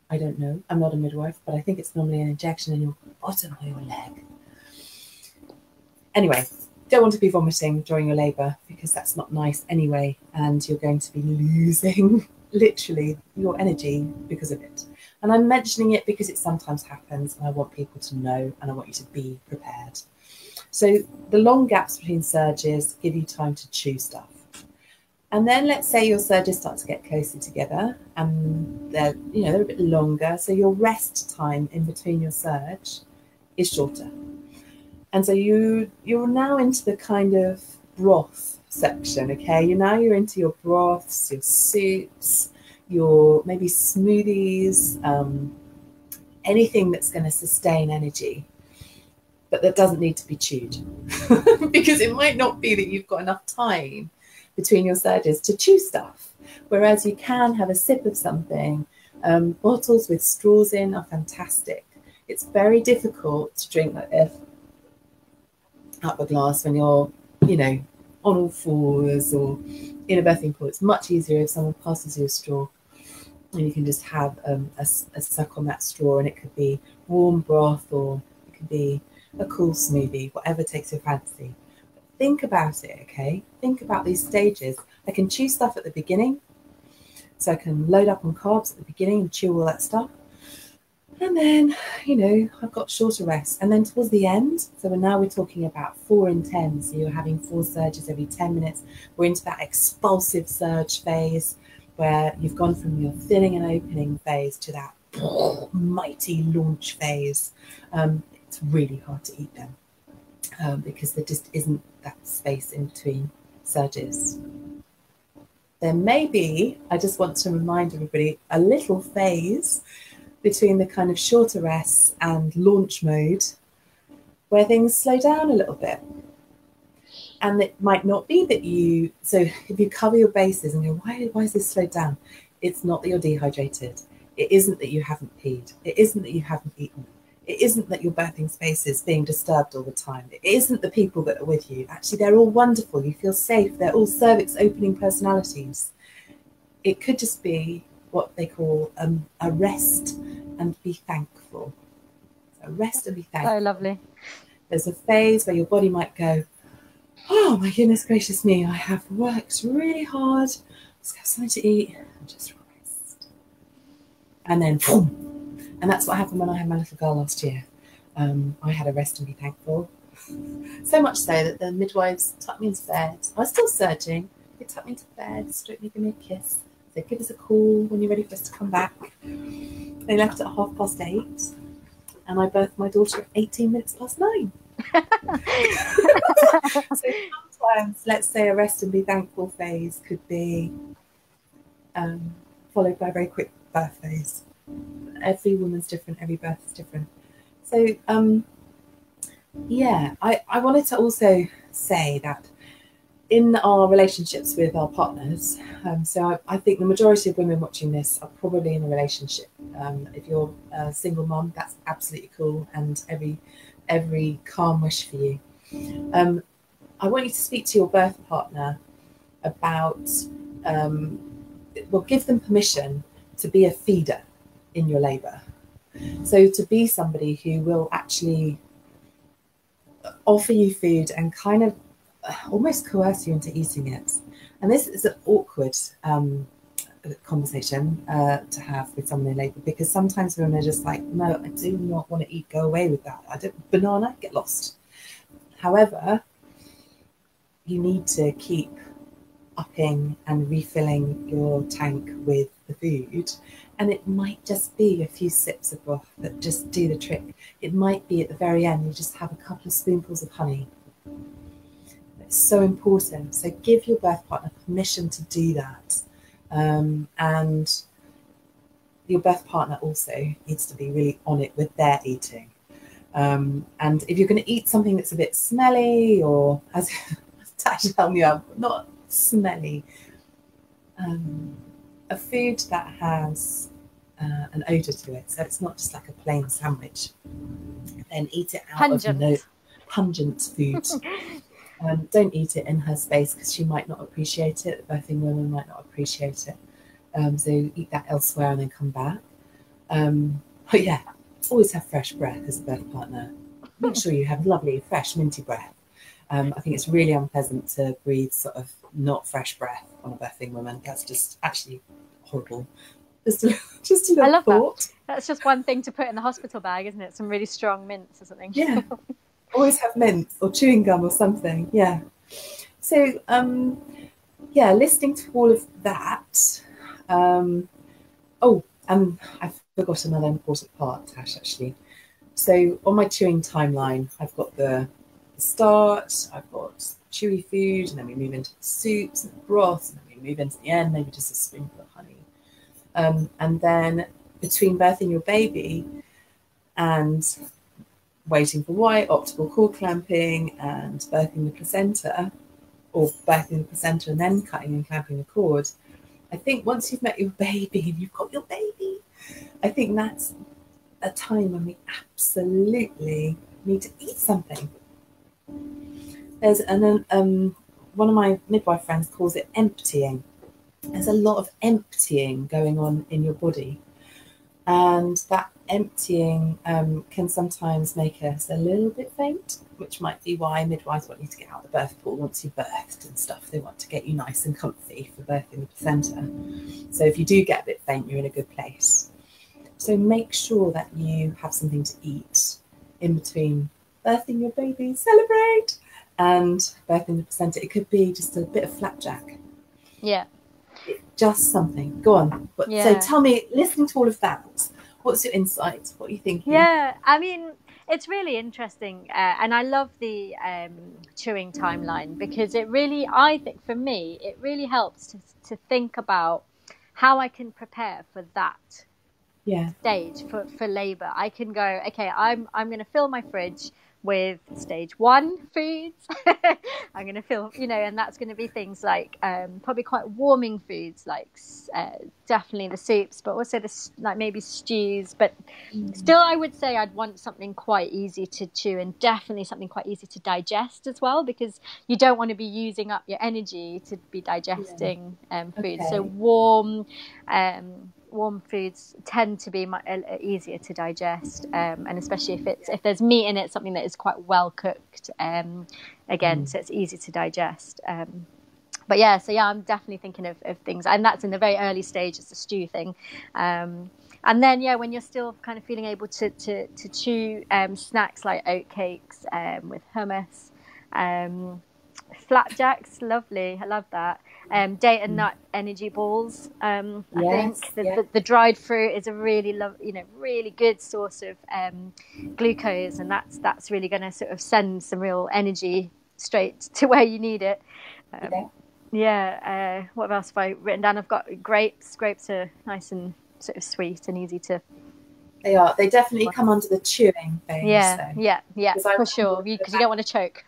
I don't know. I'm not a midwife, but I think it's normally an injection in your bottom or your leg. Anyway, don't want to be vomiting during your labour because that's not nice anyway, and you're going to be losing literally your energy because of it. And I'm mentioning it because it sometimes happens, and I want people to know and I want you to be prepared. So the long gaps between surges give you time to chew stuff. And then let's say your surges start to get closer together and they're, you know, they're a bit longer. So your rest time in between your surge is shorter. And so you you're now into the kind of broth section, okay? You now you're into your broths, your soups, your maybe smoothies, um, anything that's going to sustain energy, but that doesn't need to be chewed, because it might not be that you've got enough time between your surges to chew stuff. Whereas you can have a sip of something. Um, bottles with straws in are fantastic. It's very difficult to drink like this up a glass when you're, you know, on all fours or in a birthing pool. It's much easier if someone passes you a straw and you can just have um, a, a, suck on that straw and it could be warm broth or it could be a cool smoothie, whatever takes your fancy. But think about it, okay? Think about these stages. I can chew stuff at the beginning, so I can load up on carbs at the beginning and chew all that stuff. And then, you know, I've got shorter rests. And then towards the end, so now we're talking about four and 10. So you're having four surges every 10 minutes. We're into that expulsive surge phase where you've gone from your thinning and opening phase to that mighty launch phase. Um, it's really hard to eat them um, because there just isn't that space in between surges. There may be, I just want to remind everybody, a little phase between the kind of shorter rests and launch mode where things slow down a little bit. And it might not be that you, so if you cover your bases and go, why, why is this slowed down? It's not that you're dehydrated. It isn't that you haven't peed. It isn't that you haven't eaten. It isn't that your birthing space is being disturbed all the time. It isn't the people that are with you. Actually, they're all wonderful. You feel safe. They're all cervix opening personalities. It could just be what they call um, a rest and be thankful. So rest and be thankful. Oh, lovely. There's a phase where your body might go, Oh my goodness gracious me, I have worked really hard. Let's have something to eat and just rest. And then, boom. And that's what happened when I had my little girl last year. Um, I had a rest and be thankful. so much so that the midwives tucked me into bed. I was still surging. They tucked me into bed, stroked me, give me a kiss. They give us a call when you're ready for us to come back. They left at half past eight, and I birthed my daughter at 18 minutes past nine. so sometimes, let's say a rest and be thankful phase could be um, followed by a very quick birth phase. Every woman's different, every birth is different. So, um, yeah, I, I wanted to also say that in our relationships with our partners, um, so I, I, think the majority of women watching this are probably in a relationship. Um, if you're a single mom, that's absolutely cool, and every every calm wish for you. Um, I want you to speak to your birth partner about, um, well, give them permission to be a feeder in your labour. So to be somebody who will actually offer you food and kind of almost coerce you into eating it. And this is an awkward um, conversation uh, to have with someone in labour because sometimes women are just like, no, I do not want to eat. Go away with that. I don't banana. Get lost. However, you need to keep upping and refilling your tank with the food. And it might just be a few sips of broth that just do the trick. It might be at the very end, you just have a couple of spoonfuls of honey. It's so important. So give your birth partner permission to do that um, and your birth partner also needs to be really on it with their eating. Um, and if you're going to eat something that's a bit smelly or, as Tasha helped me out, not smelly, um, a food that has uh, an odor to it, so it's not just like a plain sandwich, then eat it out pungent. of no pungent food. Um, don't eat it in her space because she might not appreciate it. The birthing woman might not appreciate it. Um, so eat that elsewhere and then come back. Um, but yeah, always have fresh breath as a birth partner. Make sure you have lovely, fresh, minty breath. Um, I think it's really unpleasant to breathe sort of not fresh breath on a birthing woman. That's just actually horrible. Just a, just a little I love thought. that. That's just one thing to put in the hospital bag, isn't it? Some really strong mints or something. Yeah. always have mints or chewing gum or something. Yeah. So, um, yeah, listening to all of that. Um, oh, and I forgot another important part, Tash, actually. So, on my chewing timeline, I've got the, start, I've got chewy food, and then we move into the soups and the broths, and then we move into the end, maybe just a spoonful of honey. Um, and then between birthing your baby and waiting for white, optimal cord clamping, and birthing the placenta, or birthing the placenta and then cutting and clamping the cord. I think once you've met your baby and you've got your baby, I think that's a time when we absolutely need to eat something. There's an um, one of my midwife friends calls it emptying. There's a lot of emptying going on in your body, and that emptying um, can sometimes make us a little bit faint, which might be why midwives want you to get out of the birth pool once you've birthed and stuff. They want to get you nice and comfy for birthing the placenta. So if you do get a bit faint, you're in a good place. So make sure that you have something to eat in between birthing your baby, celebrate, and birthing the placenta. It could be just a bit of flapjack. Yeah. Just something. Go on. But yeah. so tell me, listening to all of that, what's your insight? What are you thinking? Yeah, I mean, it's really interesting, uh, and I love the um, chewing timeline because it really, I think, for me, it really helps to to think about how I can prepare for that yeah. stage for, for labor. I can go, okay, I'm I'm going to fill my fridge with stage one foods. I'm going to feel, you know, and that's going to be things like um, probably quite warming foods, like uh, definitely the soups, but also the like maybe stews. But mm. still, I would say I'd want something quite easy to chew and definitely something quite easy to digest as well, because you don't want to be using up your energy to be digesting yeah. um, food. Okay. So warm. Um, warm foods tend to be much, uh, easier to digest, um, and especially if it's if there's meat in it, something that is quite well cooked. Um, again, mm. so it's easy to digest. Um, but yeah, so yeah, I'm definitely thinking of, of things, and that's in the very early stage. It's a stew thing. Um, and then yeah, when you're still kind of feeling able to to, to chew um, snacks like oat cakes um, with hummus, flapjacks, lovely. I love that um, date and mm. nut energy balls. Um, I think the, the, the, dried fruit is a really love, you know, really good source of um, glucose, and that's that's really going to sort of send some real energy straight to where you need it. Um, yeah. yeah uh, what else have I written down? I've got grapes. Grapes are nice and sort of sweet and easy to. They are. They definitely come under the chewing phase. Yeah, so. yeah, yeah, for sure. Because you, you, don't want to choke.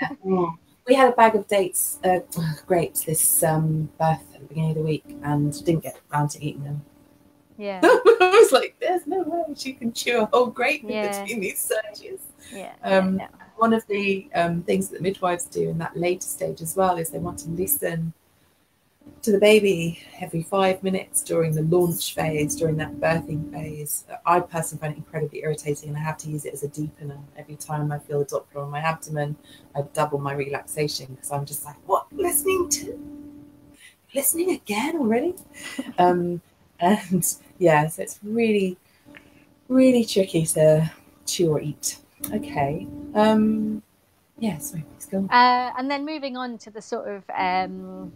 yeah. We had a bag of dates, uh, grapes this um, birth at the beginning of the week and didn't get around to eating them. Yeah. I was like, there's no way she can chew a whole grape yeah. between these surges. Yeah. Um, yeah, One of the um, things that midwives do in that later stage as well is they want to listen to the baby every five minutes during the launch phase, during that birthing phase. I personally find it incredibly irritating and I have to use it as a deepener. Every time I feel a Doppler on my abdomen, I double my relaxation because I'm just like, what? Listening to? Listening again already? um, and yeah, so it's really, really tricky to chew or eat. Okay. Um, yeah, sorry, please go on. Uh, and then moving on to the sort of um,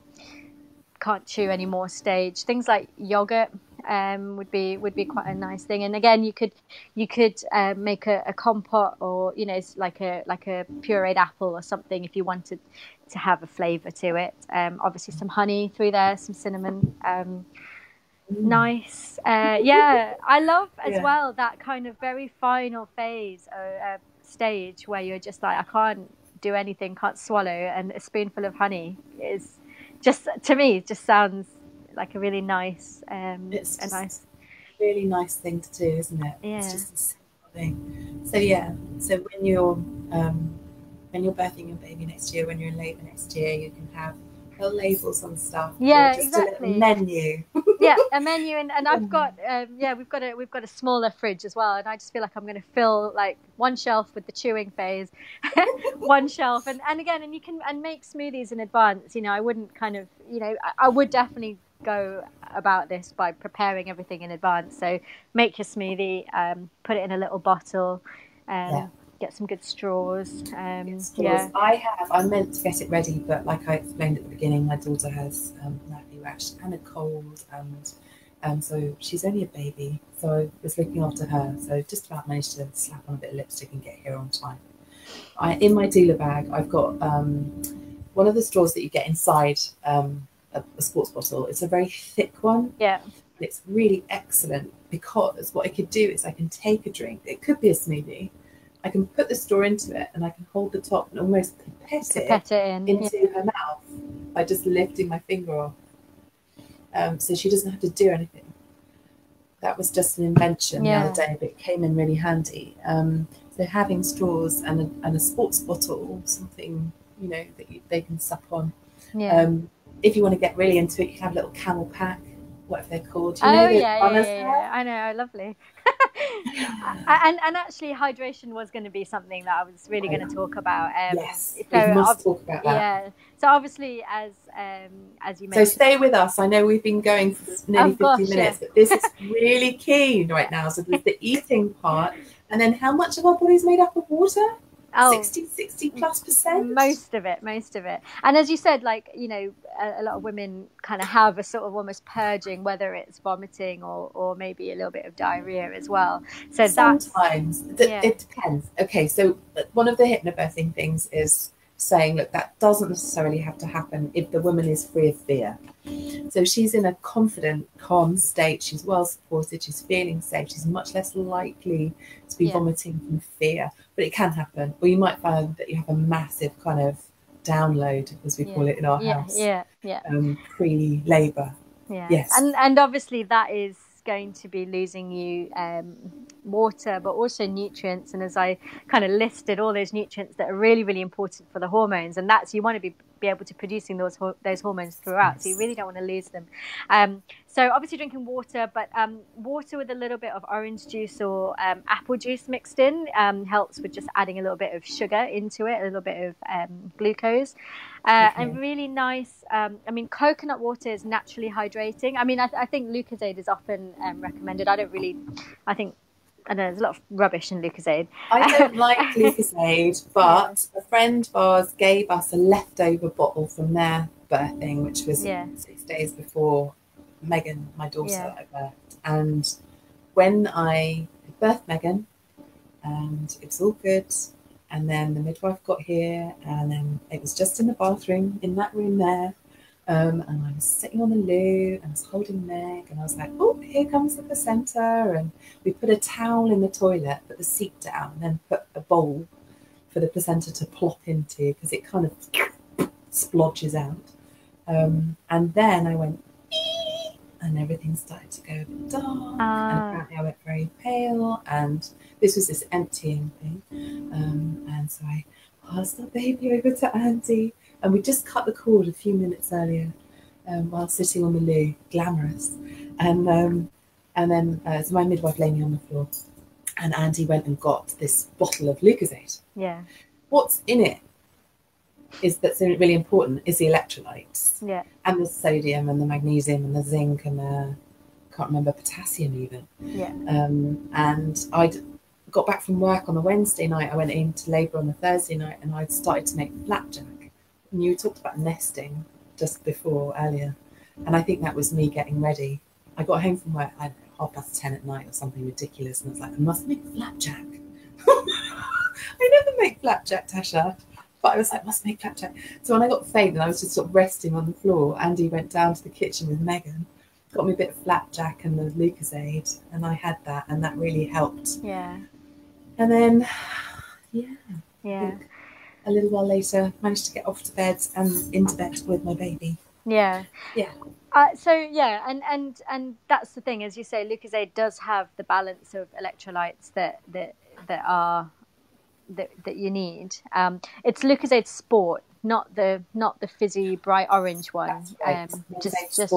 can't chew anymore stage. Things like yogurt um, would be would be quite a nice thing. And again, you could you could uh, make a, a, compote or you know like a like a pureed apple or something if you wanted to have a flavour to it. Um, obviously, some honey through there, some cinnamon. Um, nice. Uh, yeah, I love as yeah. well that kind of very final phase or uh, stage where you're just like I can't do anything, can't swallow, and a spoonful of honey is just to me it just sounds like a really nice um it's a nice really nice thing to do isn't it? Yeah. it's just a simple thing. So yeah. So when you're um when you're birthing your baby next year when you're in labor next year you can have little labels on stuff yeah exactly. menu. Yeah a menu and, and i've got um, yeah we've got a we've got a smaller fridge as well and i just feel like i'm going to fill like one shelf with the chewing phase one shelf and and again and you can and make smoothies in advance you know i wouldn't kind of you know i, I would definitely go about this by preparing everything in advance so make your smoothie um, put it in a little bottle um, yeah get some good straws. Um, straws. Yeah, I have. I meant to get it ready, but like I explained at the beginning, my daughter has um, nappy rash and a cold, and um, so she's only a baby. So I was looking after her. So just about managed to slap on a bit of lipstick and get here on time. I in my doula bag, I've got um, one of the straws that you get inside um, a, a sports bottle. It's a very thick one. Yeah. It's really excellent because what I could do is I can take a drink. It could be a smoothie I can put the straw into it and I can hold the top and almost pet it, in, into yeah. her mouth by just lifting my finger off. Um, so she doesn't have to do anything. That was just an invention yeah. the other day, but it came in really handy. Um, so having straws and a, and a sports bottle, something you know that you, they can suck on. Yeah. Um, if you want to get really into it, you can have a little CamelBak what they're called. You oh yeah, yeah, yeah, yeah, I know, lovely. and and actually, hydration was going to be something that I was really going to talk about. Um, yes, so we must talk about that. Yeah. So obviously, as um, as you mentioned, so stay with us. I know we've been going for nearly oh, fifty minutes, yeah. but this is really key right now. So there's the eating part, and then how much of our body is made up of water? Oh, 60, 60 plus percent most of it most of it and as you said like you know a, a, lot of women kind of have a sort of almost purging whether it's vomiting or or maybe a little bit of diarrhea as well so sometimes yeah. it depends okay so uh, one of the hypnobirthing things is saying, look, that doesn't necessarily have to happen if the woman is free of fear. So she's in a confident, calm state. She's well supported. She's feeling safe. She's much less likely to be Yeah. vomiting from fear. But it can happen. Or you might find that you have a massive kind of download, as we call it in our yeah, house, yeah, yeah, um, pre labour. yeah. Yes. And and obviously that is going to be losing you um, water, but also nutrients. And as I kind of listed, all those nutrients that are really, really important for the hormones, and that's you want to be be able to producing those those hormones throughout. So you really don't want to lose them. Um, so obviously drinking water, but um, water with a little bit of orange juice or um, apple juice mixed in um, helps with just adding a little bit of sugar into it, a little bit of um, glucose, uh, and really nice. Um, I mean, coconut water is naturally hydrating. I mean, I, I think Lucozade is often um, recommended. I don't really. I think. I know there's a lot of rubbish in Lucozade. I don't like Lucozade, but a friend of ours gave us a leftover bottle from their birthing, which was Yeah. six days before Megan, my daughter, Yeah. I birthed. And when I birthed Megan, and it was all good, and then the midwife got here, and then it was just in the bathroom in that room there. Um, and I was sitting on the loo and I was holding Meg, and I was like, oh, here comes the placenta. And we put a towel in the toilet, put the seat down, and then put a bowl for the placenta to plop into because it kind of splodges out. Um, and then I went, and everything started to go dark. And Ah. apparently I went very pale. And this was this emptying thing. Um, and so I passed the baby over to Andy. And we just cut the cord a few minutes earlier um, while sitting on the loo, glamorous. And um, and then uh, so my midwife lay me on the floor, and Andy went and got this bottle of Lucozade. Yeah, What's in it is that's really important is the electrolytes yeah, and the sodium and the magnesium and the zinc and the can't remember potassium even. yeah, Um, and I'd got back from work on a Wednesday night. I went into labour on a Thursday night, and I'd started to make flapjack. You talked about nesting just before earlier, and I think that was me getting ready. I got home from work at half past ten at night or something ridiculous, and I was like, I must make flapjack. I never make flapjack, Tasha. But I was like, must make flapjack. So when I got faint and I was just sort of resting on the floor, Andy went down to the kitchen with Megan, got me a bit of flapjack and the Lucozade, and I had that, and that really helped. yeah, And then, yeah, yeah, a little while later, managed to get off to bed and into bed with my baby. yeah. Yeah. Uh, so yeah, and and and that's the thing, as you say, Lucozade does have the balance of electrolytes that that that are that that you need. Um, it's Lucozade Sport, not the not the fizzy bright orange one. Right. Um, just just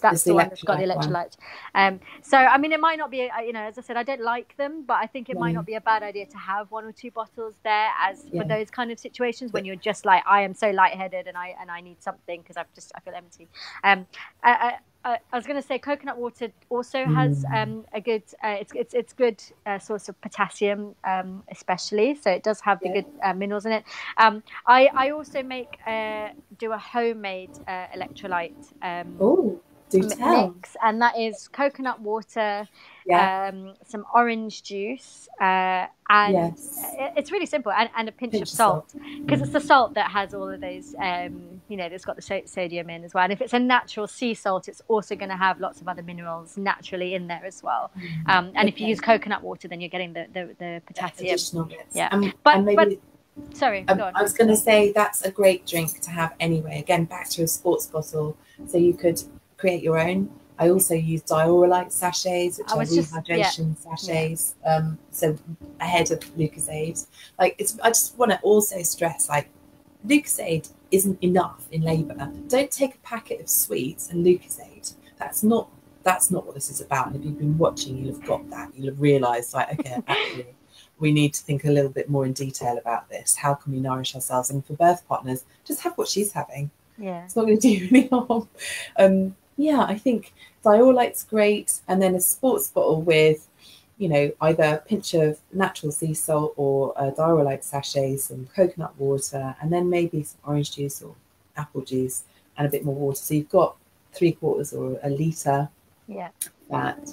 that's is the one that's got the electrolyte electrolytes. Um, so I mean, it might not be, uh, you know, as I said, I don't like them, but I think it might not be a bad idea to have one or two bottles there, as Yeah. for those kind of situations when you're just like, I am so lightheaded and I and I need something because I've just I feel empty. Um, I, I, I I was going to say coconut water also has Mm. um, a good uh, it's it's it's good uh, source of potassium um, especially so it does have the Yeah. good uh, minerals in it um, I I also make uh, do a homemade uh, electrolyte do mi- tell. mix and that is coconut water Yeah. um, some orange juice uh, and Yes. it's really simple and, and a pinch, Pinch of salt because it's the salt that has all of those um, you know that's got the so- sodium in as well and if it's a natural sea salt it's also going to have lots of other minerals naturally in there as well um, and if you use coconut water then you're getting the, the, the potassium. Yeah. And, But- and maybe sorry Um, go on I was going to say that's a great drink to have anyway. Again, back to a sports bottle, so you could create your own. I also use Dioralyte sachets, which are rehydration sachets. Um, so ahead of Lucozade, like it's. I just want to also stress, like Lucozade isn't enough in labour. Don't take a packet of sweets and Lucozade. That's not. That's not what this is about. And if you've been watching, you'll have got that. You'll have realised, like, okay, actually, we need to think a little bit more in detail about this. How can we nourish ourselves? And for birth partners, just have what she's having. yeah It's not going to do you any harm. Um, yeah, I think Dioralyte's great, and then a sports bottle with, you know, either a pinch of natural sea salt or a diaurolite sachet, some coconut water, and then maybe some orange juice or apple juice and a bit more water. So you've got three quarters or a litre yeah that,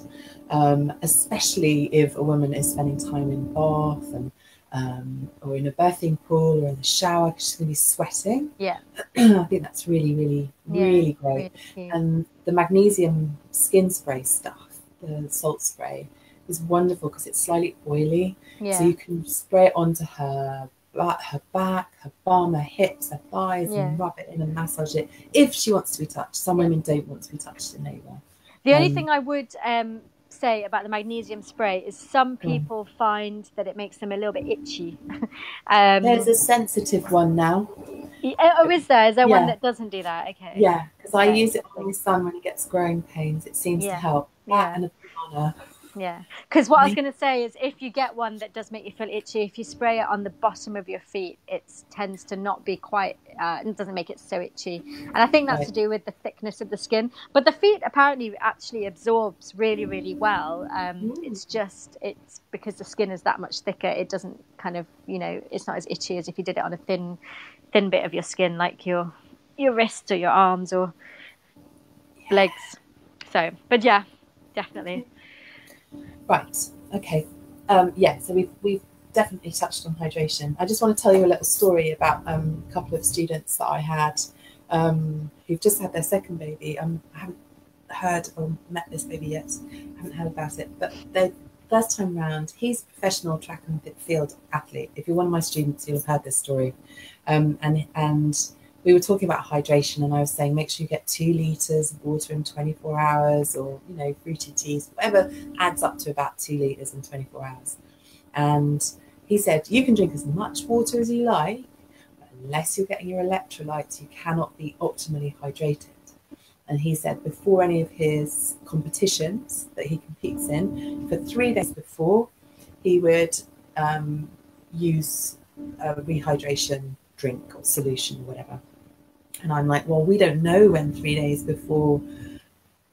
um, especially if a woman is spending time in bath and um, or in a birthing pool or in the shower because she's going to be sweating. Yeah. I think that's really, really, Yeah, really great. Really. And the magnesium skin spray stuff, the salt spray, is wonderful because it's slightly oily. yeah. So you can spray it onto her back, her back, her bum, her hips, her thighs, Yeah. and rub it in and massage it if she wants to be touched. Some women don't want to be touched in labour. The only Um, thing I would um, say about the magnesium spray is some Hmm. people find that it makes them a little bit itchy. um, There's a sensitive one now. oh, is there? Is there one that doesn't do that? Okay. Yeah, because I use it on my son when he gets growing pains. It seems Yeah. to help. Yeah. And a banana. Yeah. Because what I was going to say is if you get one that does make you feel itchy, if you spray it on the bottom of your feet, it tends to not be quite, uh, it doesn't make it so itchy. And I think that's Right. to do with the thickness of the skin. But the feet apparently actually absorbs really, really well. Um. It's just, it's because the skin is that much thicker, it doesn't kind of, you know, it's not as itchy as if you did it on a thin, thin bit of your skin, like your, your wrists or your arms or legs. So, but yeah, definitely. Right. Okay. Um, yeah. So we've we've definitely touched on hydration. I just want to tell you a little story about um, a couple of students that I had um, who've just had their second baby. Um, I haven't heard or met this baby yet. I haven't heard about it, but the first time round, he's a professional track and field athlete. If you're one of my students, you'll have heard this story. Um, and and we were talking about hydration, and I was saying make sure you get two liters of water in 24 hours, or you know, fruity teas, whatever adds up to about two liters in 24 hours. And he said, You can drink as much water as you like, but unless you're getting your electrolytes, you cannot be optimally hydrated. And he said, before any of his competitions that he competes in, for three days before, he would um, use a rehydration drink or solution or whatever. And I'm like, Well, we don't know when three days before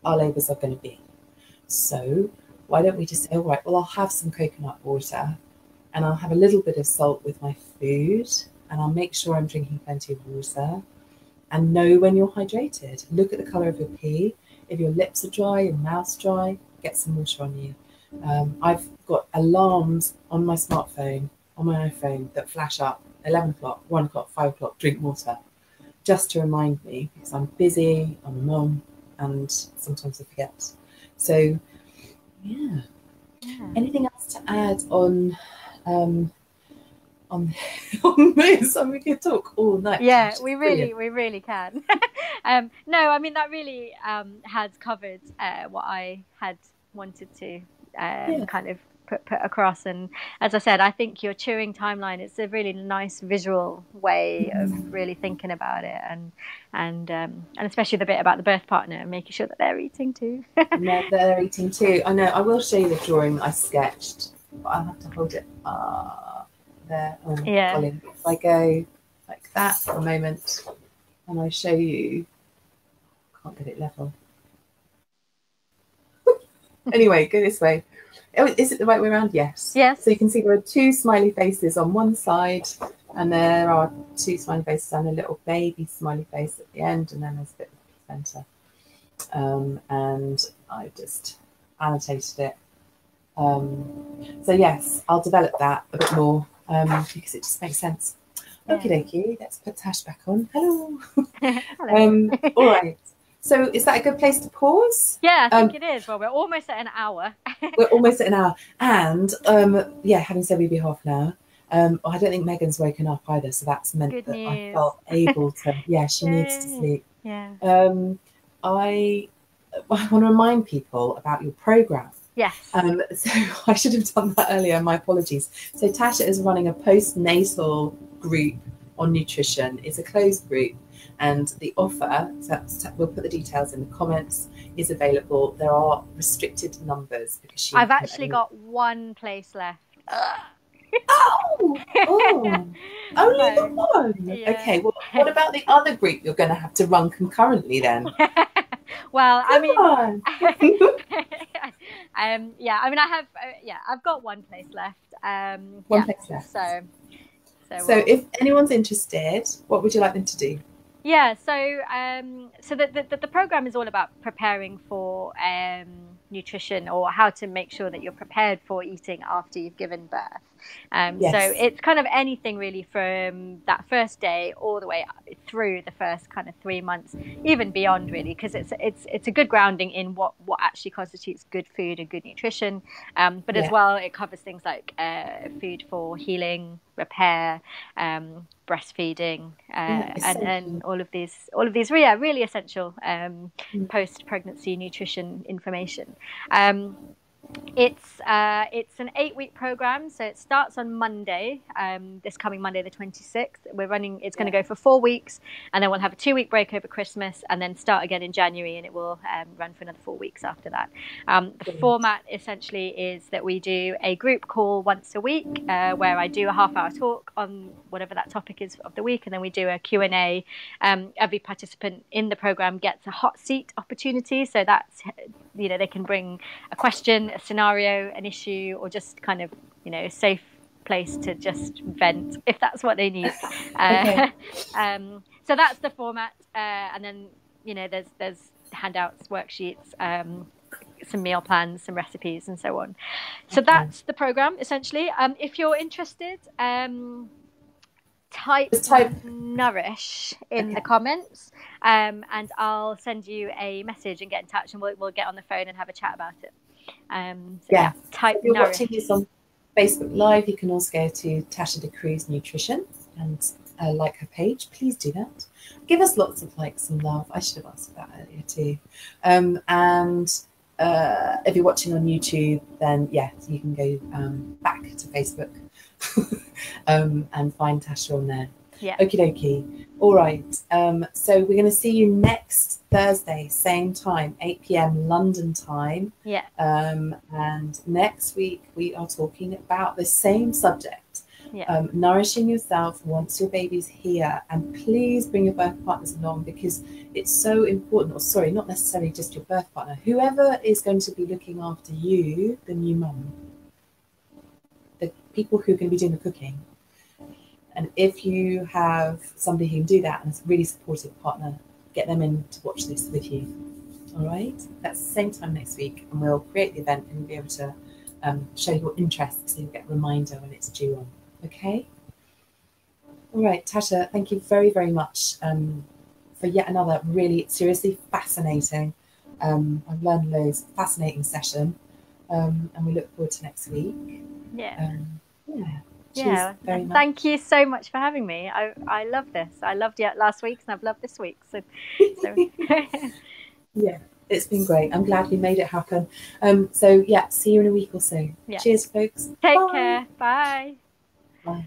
our labours are going to be. So why don't we just say, all right, well, I'll have some coconut water and I'll have a little bit of salt with my food and I'll make sure I'm drinking plenty of water and know when you're hydrated. Look at the colour of your pee. If your lips are dry, your mouth's dry, get some water on you. Um, I've got alarms on my smartphone, on my iPhone that flash up 11 o'clock, 1 o'clock, 5 o'clock, drink water, just to remind me because I'm busy, I'm a mum, and sometimes I forget. So, yeah. Yeah. Anything else to add on um, on on this? Mean, we could talk all night. yeah we brilliant. really we really can um no i mean that really um has covered uh what i had wanted to um Yeah. kind of put put across and as i said i think your chewing timeline it's a really nice visual way of really thinking about it and and um and especially the bit about the birth partner and making sure that they're eating too and they're, eating too. I know. I will show you the drawing that I sketched, but I'll have to hold it uh, there. Oh, Yeah. golly. If I go like that for a moment, and I show you, can't get it level. anyway, go this way. Oh, is it the right way around? Yes. yes So you can see there are two smiley faces on one side, and there are two smiley faces and a little baby smiley face at the end, and then there's a bit of a centre. Um, and I just annotated it. Um, so yes, I'll develop that a bit more um, because it just makes sense. Yeah. Okie dokie, let's put Tash back on. Hello. Hello. Um, all right. So is that a good place to pause? yeah i think um, it is well we're almost at an hour We're almost at an hour. And um, yeah, having said we'd be half an hour, um, I don't think Megan's woken up either. So that's meant Good that I felt able to, yeah, she needs to sleep. yeah Um, I, I want to remind people about your program. yes Um, so I should have done that earlier. My apologies. So Tasha is running a postnatal group on nutrition. It's a closed group, and the offer. So so we'll put the details in the comments. Is available. There are restricted numbers because she. i've actually got one place left Oh, oh only the one. yeah. Okay. Well, what about the other group? You're going to have to run concurrently then. well i mean um, yeah, I mean, I have, uh, yeah, I've got one place left. Um, One yeah, place left. So, so, So, we'll- if anyone's interested, what would you like them to do? Yeah, so, um, so the, the, the program is all about preparing for um, nutrition or how to make sure that you're prepared for eating after you've given birth. Um, Yes. So it's kind of anything really from that first day all the way through the first kind of three months, even beyond really, because it's it's it's a good grounding in what what actually constitutes good food and good nutrition. Um, but as well, it covers things like uh, food for healing, repair, um, breastfeeding, uh, Yeah, and, and all of these all of these yeah really essential um, Mm. post pregnancy nutrition information. Um, it's uh, it's an eight week program, so it starts on Monday, um, this coming Monday, the twenty sixth. We're running. It's going to go for four weeks, and then we'll have a two week break over Christmas, and then start again in January, and it will um, run for another four weeks after that. Um, the format essentially is that we do a group call once a week, uh, where I do a half hour talk on whatever that topic is of the week, and then we do a Q and A. Um, every participant in the program gets a hot seat opportunity, so that's you know they can bring a question, a scenario, an issue, or just kind of you know a safe place to just vent if that's what they need. Uh, um, so that's the format, uh, and then you know there's there's handouts, worksheets. Um, some meal plans, some recipes, and so on. So Okay. that's the program essentially. Um, if you're interested, um, type, type- nourish in the comments, um, and I'll send you a message and get in touch, and we'll we'll get on the phone and have a chat about it. Um, so Yeah. type If you're nourish. watching this on Facebook Live, you can also go to Tasha De Cruz Nutrition and uh, like her page. Please do that. Give us lots of likes and love. I should have asked that earlier too. Um, and uh, if you're watching on YouTube, then yeah, you can go um, back to Facebook um, and find Tasha on there. Yeah. Okie dokie. All right. Um, so we're going to see you next Thursday, same time, 8 p.m. London time. Yeah. Um, and next week we are talking about the same subject. Yeah. Um, nourishing yourself once your baby's here, and please bring your birth partners along because it's so important. Or sorry, not necessarily just your birth partner. Whoever is going to be looking after you, the new mum, the people who are going to be doing the cooking. And if you have somebody who can do that and is a really supportive partner, get them in to watch this with you. All right, that's the same time next week, and we'll create the event and be able to um, show your interest so you'll get a reminder when it's due on. Okay. All right, Tasha, thank you very, very much um, for yet another really seriously fascinating. Um, I've learned loads, fascinating session, um, and we look forward to next week. Yeah. Um, yeah. Yeah, thank you so much for having me. I, I love this. I loved it last week, and I've loved this week. So, so Yeah, it's been great. I'm glad we made it happen. Um, so yeah, see you in a week or so. Yeah. Cheers, folks. take Bye. care. Bye. Bye.